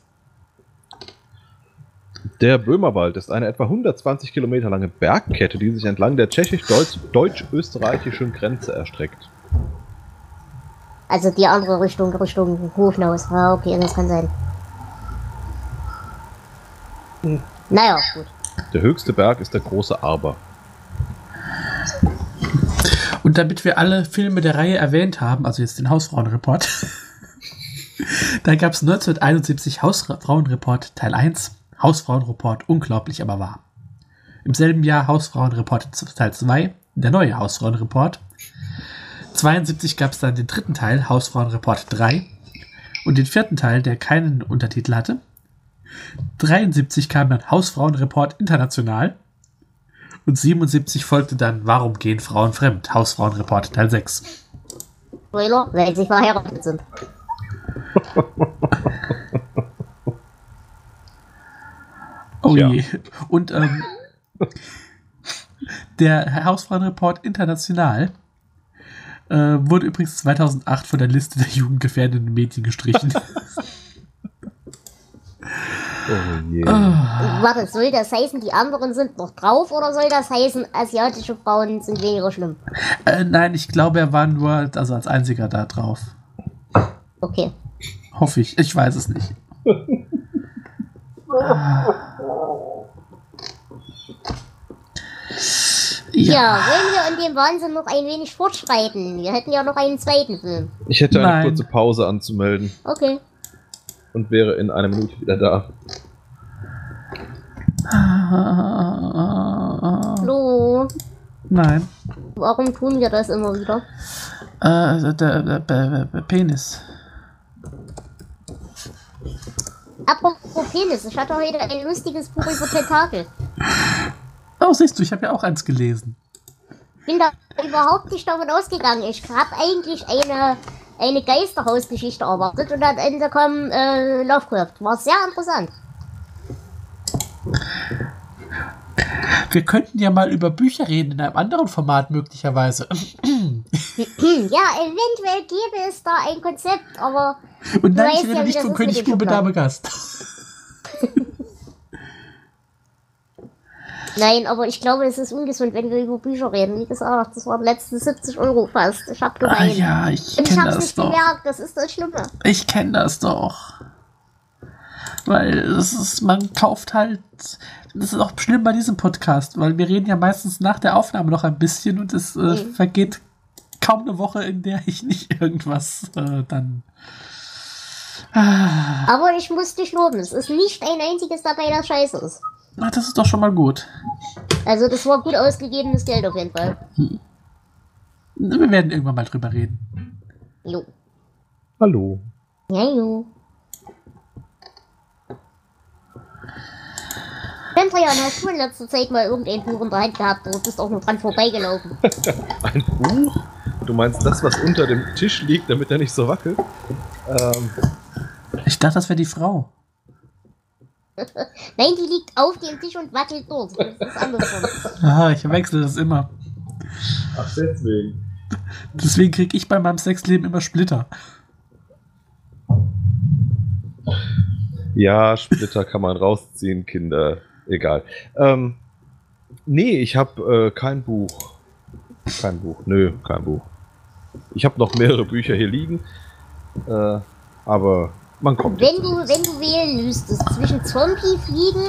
Der Böhmerwald ist eine etwa 120 Kilometer lange Bergkette, die sich entlang der tschechisch-deutsch- deutsch-österreichischen Grenze erstreckt. Also die andere Richtung, Richtung Hofnaus. Ja, okay, das kann sein. Naja, gut. Der höchste Berg ist der große Arber. Und damit wir alle Filme der Reihe erwähnt haben, also jetzt den Hausfrauenreport, da gab es 1971 Hausfrauenreport Teil 1, Hausfrauenreport unglaublich aber wahr. Im selben Jahr Hausfrauenreport Teil 2, der neue Hausfrauenreport. 72 gab es dann den dritten Teil, Hausfrauenreport 3, und den vierten Teil, der keinen Untertitel hatte. 73 kam dann Hausfrauenreport International. Und 77 folgte dann Warum gehen Frauen fremd? Hausfrauenreport Teil 6. Spoiler, weil sie verheiratet sind. Oh Tja. je. Und ähm, der Hausfrauenreport International äh, wurde übrigens 2008 von der Liste der jugendgefährdenden Medien gestrichen. Oh je. Ah, Warte, soll das heißen, die anderen sind noch drauf oder soll das heißen, asiatische Frauen sind weniger schlimm? äh, nein, ich glaube, er war nur also als einziger da drauf. Okay. Hoffe ich. Ich weiß es nicht. Ja, wollen wir in dem Wahnsinn noch ein wenig fortschreiten? Wir hätten ja noch einen zweiten Film. Ich hätte eine Nein. kurze Pause anzumelden Okay. und wäre in einer Minute wieder da. Hallo. Nein. Warum tun wir das immer wieder? Äh, der, der, der, der Penis. Apropos Penis, ich hatte heute ein lustiges Buch über Tentakel. Oh, siehst du, ich habe ja auch eins gelesen. bin da überhaupt nicht davon ausgegangen. Ich habe eigentlich eine, eine Geisterhausgeschichte erwartet und am Ende kam äh, Lovecraft. War sehr interessant. Wir könnten ja mal über Bücher reden in einem anderen Format möglicherweise. Ja, eventuell gäbe es da ein Konzept, aber Und nein, ich wie nicht ist König Gast. nein, aber ich glaube, es ist ungesund, wenn wir über Bücher reden. Wie gesagt, das waren letzten 70 Euro fast. Ich habe Ah geweint. ja, ich und ich kenne habe es das nicht doch. gemerkt, das ist das Schlimme. Ich kenne das doch. Weil es ist, man kauft halt. Das ist auch schlimm bei diesem Podcast, weil wir reden ja meistens nach der Aufnahme noch ein bisschen und es äh, Mhm. vergeht kaum eine Woche, in der ich nicht irgendwas äh, dann. Ah, Aber ich muss dich loben. Es ist nicht ein einziges dabei, das scheiße ist. na, das ist doch schon mal gut. Also das war gut ausgegebenes Geld auf jeden Fall. Wir werden irgendwann mal drüber reden. Jo. Hallo. Ja, jo. Bentrian, hast du in letzter Zeit mal irgendein Buch in der Hand gehabt oder bist auch nur dran vorbeigelaufen? Ein Buch? Du meinst das, was unter dem Tisch liegt, damit er nicht so wackelt? Ähm, Ich dachte, das wäre die Frau. Nein, die liegt auf dem Tisch und wackelt dort. Das ist andersrum. Aha, ich wechsle das immer. ach, deswegen. Deswegen kriege ich bei meinem Sexleben immer Splitter. Ja, Splitter kann man rausziehen, Kinder. Egal. Ähm, nee, ich habe äh, kein Buch. Kein Buch. Nö, kein Buch. Ich habe noch mehrere Bücher hier liegen. Äh, aber man kommt. Wenn du, wenn du wählen müsstest zwischen Zombie-Fliegen,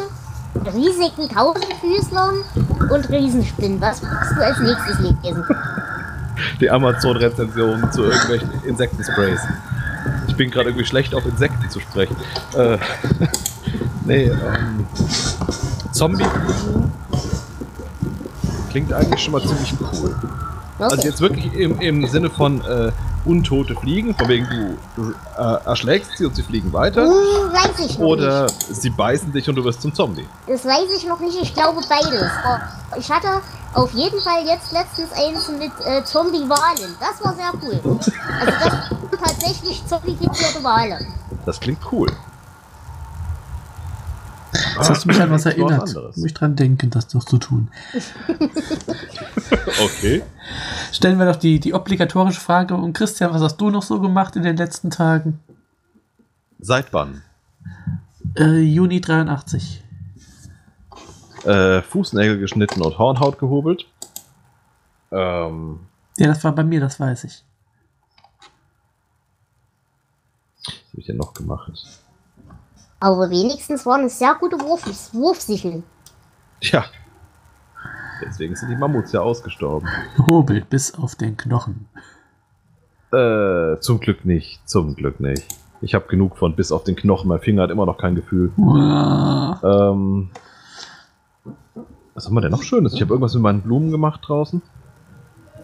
riesigen Tausendfüßlern und Riesenspinnen, was würdest du als nächstes lesen? Die Amazon-Rezensionen zu irgendwelchen Insektensprays. Ich bin gerade irgendwie schlecht auf Insekten zu sprechen. Äh, nee, ähm, zombie klingt eigentlich schon mal ziemlich cool. Also Okay. jetzt wirklich im, im Sinne von äh, untote Fliegen, von wegen du, du äh, erschlägst sie und sie fliegen weiter. Hm, weiß ich noch Oder nicht. sie beißen dich und du wirst zum Zombie. Das weiß ich noch nicht. Ich glaube beides. Aber Ich hatte auf jeden Fall jetzt letztens eins mit äh, Zombie-Wahlen. Das war sehr cool. Also das tatsächlich zombifizierte Wale. Das klingt cool. Das hast du mich an was erinnert. anderes. Muss ich dran denken, das noch zu tun. Okay. Stellen wir doch die, die obligatorische Frage. Und Christian, was hast du noch so gemacht in den letzten Tagen? Seit wann? Äh, Juni 83. Äh, Fußnägel geschnitten und Hornhaut gehobelt. Ähm, Ja, das war bei mir, das weiß ich. was habe ich denn noch gemacht? Aber wenigstens waren es sehr gute Wurf Wurfsicheln. Tja. Deswegen sind die Mammuts ja ausgestorben. Gehobelt bis auf den Knochen. Äh, zum Glück nicht. Zum Glück nicht. Ich habe genug von bis auf den Knochen. Mein Finger hat immer noch kein Gefühl. Ähm, was haben wir denn noch Schönes? Ich habe irgendwas mit meinen Blumen gemacht draußen.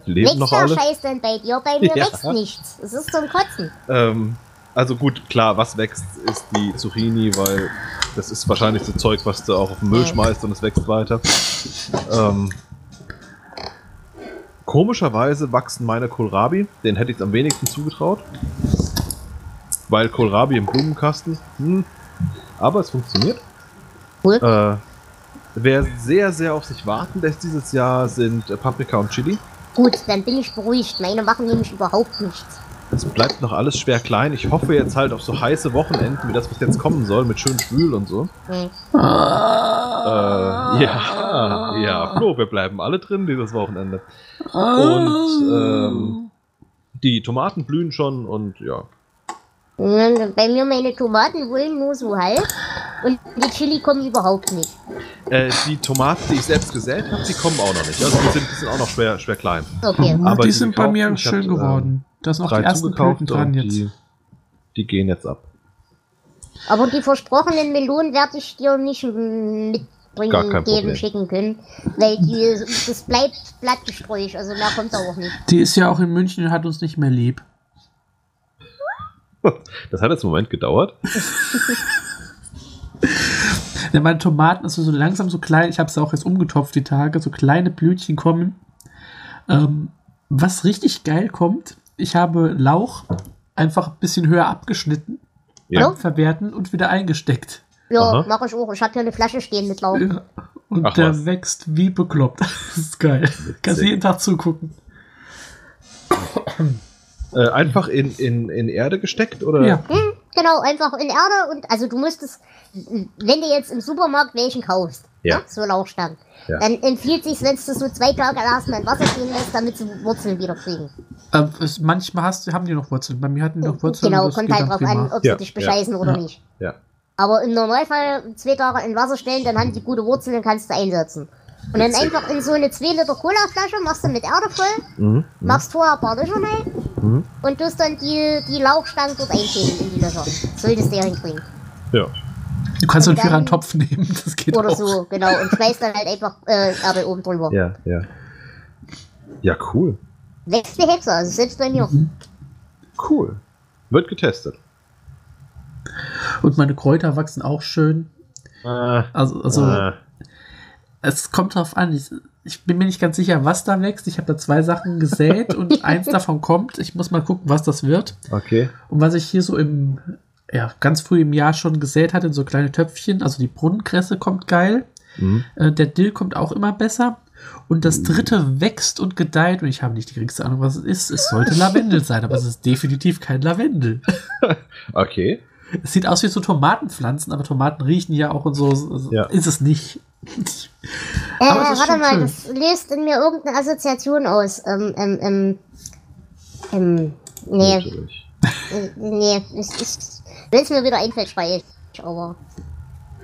Die leben Wächst noch alle. Scheiß denn bei dir? Bei mir Ja. wächst nichts. Es ist zum Kotzen. Ähm, also gut, klar, was wächst, ist die Zucchini, weil das ist wahrscheinlich so Zeug, was du auch auf den Müll schmeißt und es wächst weiter. Ähm, komischerweise wachsen meine Kohlrabi, den hätte ich am wenigsten zugetraut. Weil Kohlrabi im Blumenkasten, hm, aber es funktioniert. Cool. Äh, wer sehr, sehr auf sich warten lässt dieses Jahr sind Paprika und Chili. Gut, dann bin ich beruhigt. Meine machen nämlich überhaupt nichts. Es bleibt noch alles schwer klein. Ich hoffe jetzt halt auf so heiße Wochenenden, wie das, was jetzt kommen soll, mit schön schwül und so. Hm. Äh, ja, ja, Flo, wir bleiben alle drin dieses Wochenende. Und ähm, die Tomaten blühen schon und ja. Bei mir meine Tomaten wollen nur so halb. Und die Chili kommen überhaupt nicht. Äh, die Tomaten, die ich selbst gesät habe, die kommen auch noch nicht. Also die sind, die sind auch noch schwer, schwer klein. Okay. Aber die die sind bei gekauften, mir schön hab, ähm, geworden. Da sind noch die ersten Blüten dran und jetzt. die, die gehen jetzt ab. Aber die versprochenen Melonen werde ich dir nicht mm, Gar mitbringen, kein geben, Problem. schicken können. Weil die, das bleibt Blattgesträuch. Also mehr kommt da auch nicht. Die ist ja auch in München und hat uns nicht mehr lieb. Das hat jetzt einen Moment gedauert. Ja, meine Tomaten ist so langsam so klein. Ich habe sie auch jetzt umgetopft die Tage. So kleine Blütchen kommen. Ähm, was richtig geil kommt, ich habe Lauch einfach ein bisschen höher abgeschnitten, Ja. beim Verwerten und wieder eingesteckt. Ja, mache ich auch. Ich habe hier eine Flasche stehen mit Lauch. Ja. Und Ach der was. wächst wie bekloppt. Das ist geil. Kannst jeden Tag zugucken. Äh, einfach in, in, in Erde gesteckt oder? Ja. Hm, genau, einfach in Erde und also du müsstest, wenn du jetzt im Supermarkt welchen kaufst, Ja. ne, so Lauchstangen, Ja. dann empfiehlt sich, wenn du so zwei Tage erstmal in Wasser stehen lässt, damit sie Wurzeln wieder kriegen. Äh, es, manchmal hast, haben die noch Wurzeln. Bei mir hatten die noch Wurzeln. genau, kommt halt drauf an, ob Ja, sie dich ja. bescheißen oder Ja. nicht. Ja. Aber im Normalfall zwei Tage in Wasser stellen, dann haben die gute Wurzeln, dann kannst du einsetzen. Und dann einfach in so eine 2 Liter Cola-Flasche, machst du mit Erde voll, Mhm. machst vorher ein paar Löcher rein Mhm. und tust dann die, die Lauchstangen dort einfädeln in die Löcher. Solltest du ja hinkriegen. Ja. Du kannst dann- einen Topf nehmen. Das geht Oder auch. so, genau. Und schmeißt dann halt einfach äh, Erde oben drüber. Ja, ja. Ja, cool. Wächst wie Hexe, also selbst bei mir. Cool. Wird getestet. Und meine Kräuter wachsen auch schön. Äh, Also, also äh, es kommt drauf an. Ich, ich bin mir nicht ganz sicher, was da wächst. Ich habe da zwei Sachen gesät und eins davon kommt. Ich muss mal gucken, was das wird. okay. Und was ich hier so im, ja, ganz früh im Jahr schon gesät hatte, in so kleine Töpfchen. Also die Brunnenkresse kommt geil. Mhm. Äh, der Dill kommt auch immer besser. Und das dritte wächst und gedeiht. Und ich habe nicht die geringste Ahnung, was es ist. Es sollte Lavendel sein, aber es ist definitiv kein Lavendel. Okay. Es sieht aus wie so Tomatenpflanzen, aber Tomaten riechen ja auch und so. Also Ja. Ist es nicht. Äh, Aber es ist warte mal, schön. das löst in mir irgendeine Assoziation aus. Ähm, ähm, ähm, ähm, nee, Natürlich. äh, nee, es ist, wenn es mir wieder einfällt, schreie ich, aber.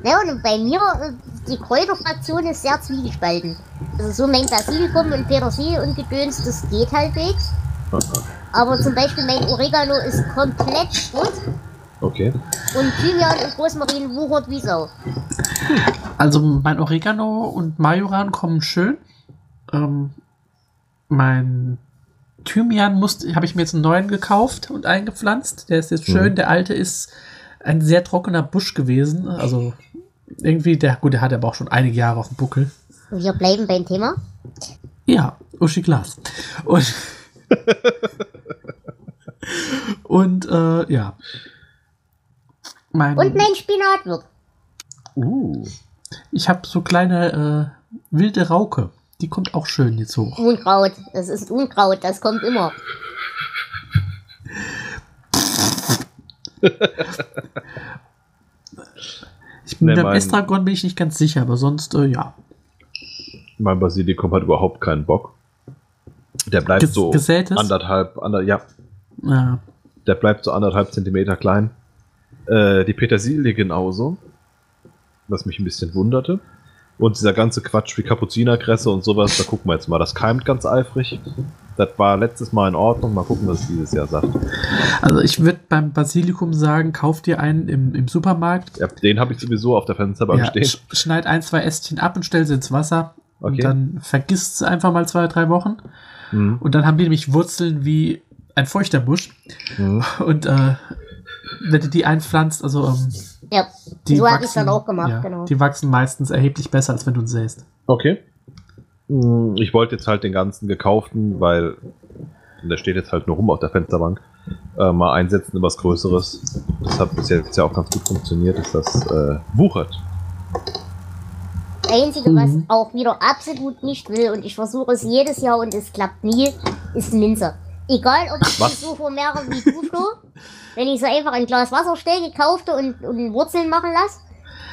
Ja, und bei mir, äh, die Kräuterfraktion ist sehr zwiegespalten. Also so mein Basilikum und Petersilie und Gedöns, das geht halbwegs. Aber zum Beispiel mein Oregano ist komplett tot Okay. und Thymian und Rosmarin wuchert wie Sau. Also mein Oregano und Majoran kommen schön. Ähm, mein Thymian habe ich mir jetzt einen neuen gekauft und eingepflanzt. Der ist jetzt schön. Mhm. Der alte ist ein sehr trockener Busch gewesen. Also irgendwie, der, gut, der hat aber auch schon einige Jahre auf dem Buckel. Wir bleiben beim Thema. Ja, Uschi Glas. Und, und äh, ja. Mein, Und mein Spinat wird. Uh. ich habe so kleine äh, wilde Rauke. Die kommt auch schön jetzt hoch. Unkraut. Das ist Unkraut, das kommt immer. Ich bin Nee, beim mein- Estragon bin ich nicht ganz sicher, aber sonst äh, ja. Mein Basilikum hat überhaupt keinen Bock. Der bleibt Ges- so gesätes? anderthalb, ander, ja, Ja. der bleibt so anderthalb Zentimeter klein. Äh, die Petersilie genauso. Was mich ein bisschen wunderte. Und dieser ganze Quatsch wie Kapuzinerkresse und sowas, da gucken wir jetzt mal. Das keimt ganz eifrig. Das war letztes Mal in Ordnung. Mal gucken, was es dieses Jahr sagt. Also ich würde beim Basilikum sagen, kauf dir einen im, im Supermarkt. Ja, den habe ich sowieso auf der Fensterbank Ja, stehen. sch schneid ein, zwei Ästchen ab und stell sie ins Wasser. Okay. Und dann vergisst sie einfach mal zwei, drei Wochen. Mhm. Und dann haben die nämlich Wurzeln wie ein feuchter Busch. Mhm. Und äh, wenn du die einpflanzt, also ähm, Ja, die so habe ich wachsen, dann auch gemacht, ja, genau. die wachsen meistens erheblich besser, als wenn du ihn säst. Okay. Mm, Ich wollte jetzt halt den ganzen gekauften, weil der steht jetzt halt nur rum auf der Fensterbank, äh, mal einsetzen in was Größeres. Das hat bis jetzt ja auch ganz gut funktioniert, ist das äh, wuchert. Das Einzige, was Mhm. auch wieder absolut nicht will, und ich versuche es jedes Jahr und es klappt nie, ist Minze. Egal, ob ich Was? die so vermehre wie du, Flo. Wenn ich so einfach ein Glas Wasser stelle, gekaufte und, und Wurzeln machen lasse,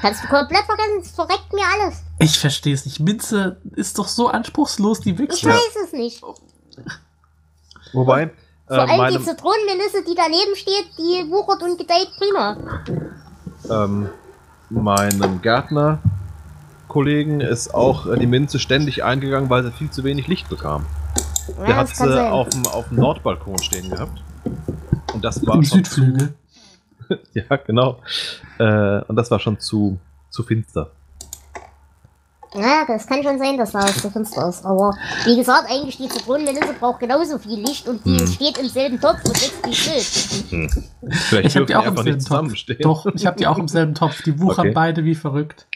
kannst du komplett vergessen, es verreckt mir alles. Ich verstehe es nicht. Minze ist doch so anspruchslos, die Ich wächst. weiß es nicht. Wobei, Vor äh, allem die meine, Zitronenmelisse, die daneben steht, die wuchert und gedeiht prima. ähm, meinem Gärtner-Kollegen ist auch äh, die Minze ständig eingegangen, weil sie viel zu wenig Licht bekam. Der Ja, hat das kann sie auf dem, auf dem Nordbalkon stehen gehabt. Und das war Im schon Südflügel. Ja, genau. Äh, und das war schon zu, zu finster. Ja, das kann schon sein, dass da was zu finster ist. Aber wie gesagt, eigentlich die Zitronenmelisse braucht genauso viel Licht und die Hm. steht im selben Topf und wächst wie still. Vielleicht Ich habe dürfen die auch im einfach selben nicht Topf. zusammenstehen. Doch, ich habe die auch im selben Topf. Die wuchern Okay. beide wie verrückt.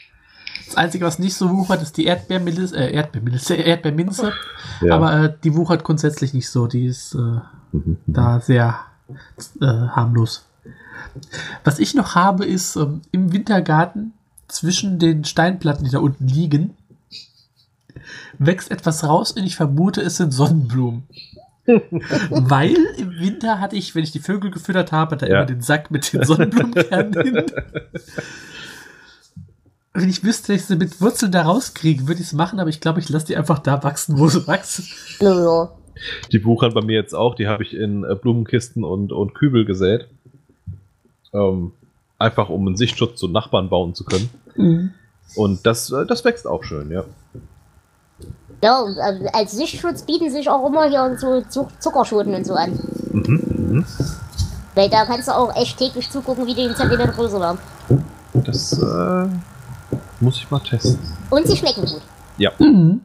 Das Einzige, was nicht so wuchert, ist die Erdbeermelisse, äh, Erdbeermelisse, Erdbeerminze. Ja. Aber äh, die wuchert grundsätzlich nicht so. Die ist äh, Mhm. da sehr äh, harmlos. Was ich noch habe, ist ähm, im Wintergarten zwischen den Steinplatten, die da unten liegen, wächst etwas raus und ich vermute, es sind Sonnenblumen. Weil im Winter hatte ich, wenn ich die Vögel gefüttert habe, da Ja. immer den Sack mit den Sonnenblumenkernen hin. Wenn ich wüsste, dass ich sie mit Wurzeln da rauskriege, würde ich es machen, aber ich glaube, ich lasse die einfach da wachsen, wo sie wachsen. Naja. Die wuchern bei mir jetzt auch. Die habe ich in äh, Blumenkisten und, und Kübel gesät. Ähm, einfach um einen Sichtschutz zu Nachbarn bauen zu können. Und das, äh, das wächst auch schön, ja. Ja, äh, als Sichtschutz bieten sich auch immer hier so Zu- Zuckerschoten und so an. Mhm, mhm. Weil da kannst du auch echt täglich zugucken, wie die einen Zentimeter größer werden. Das äh, muss ich mal testen. Und sie schmecken gut. Ja. Mhm.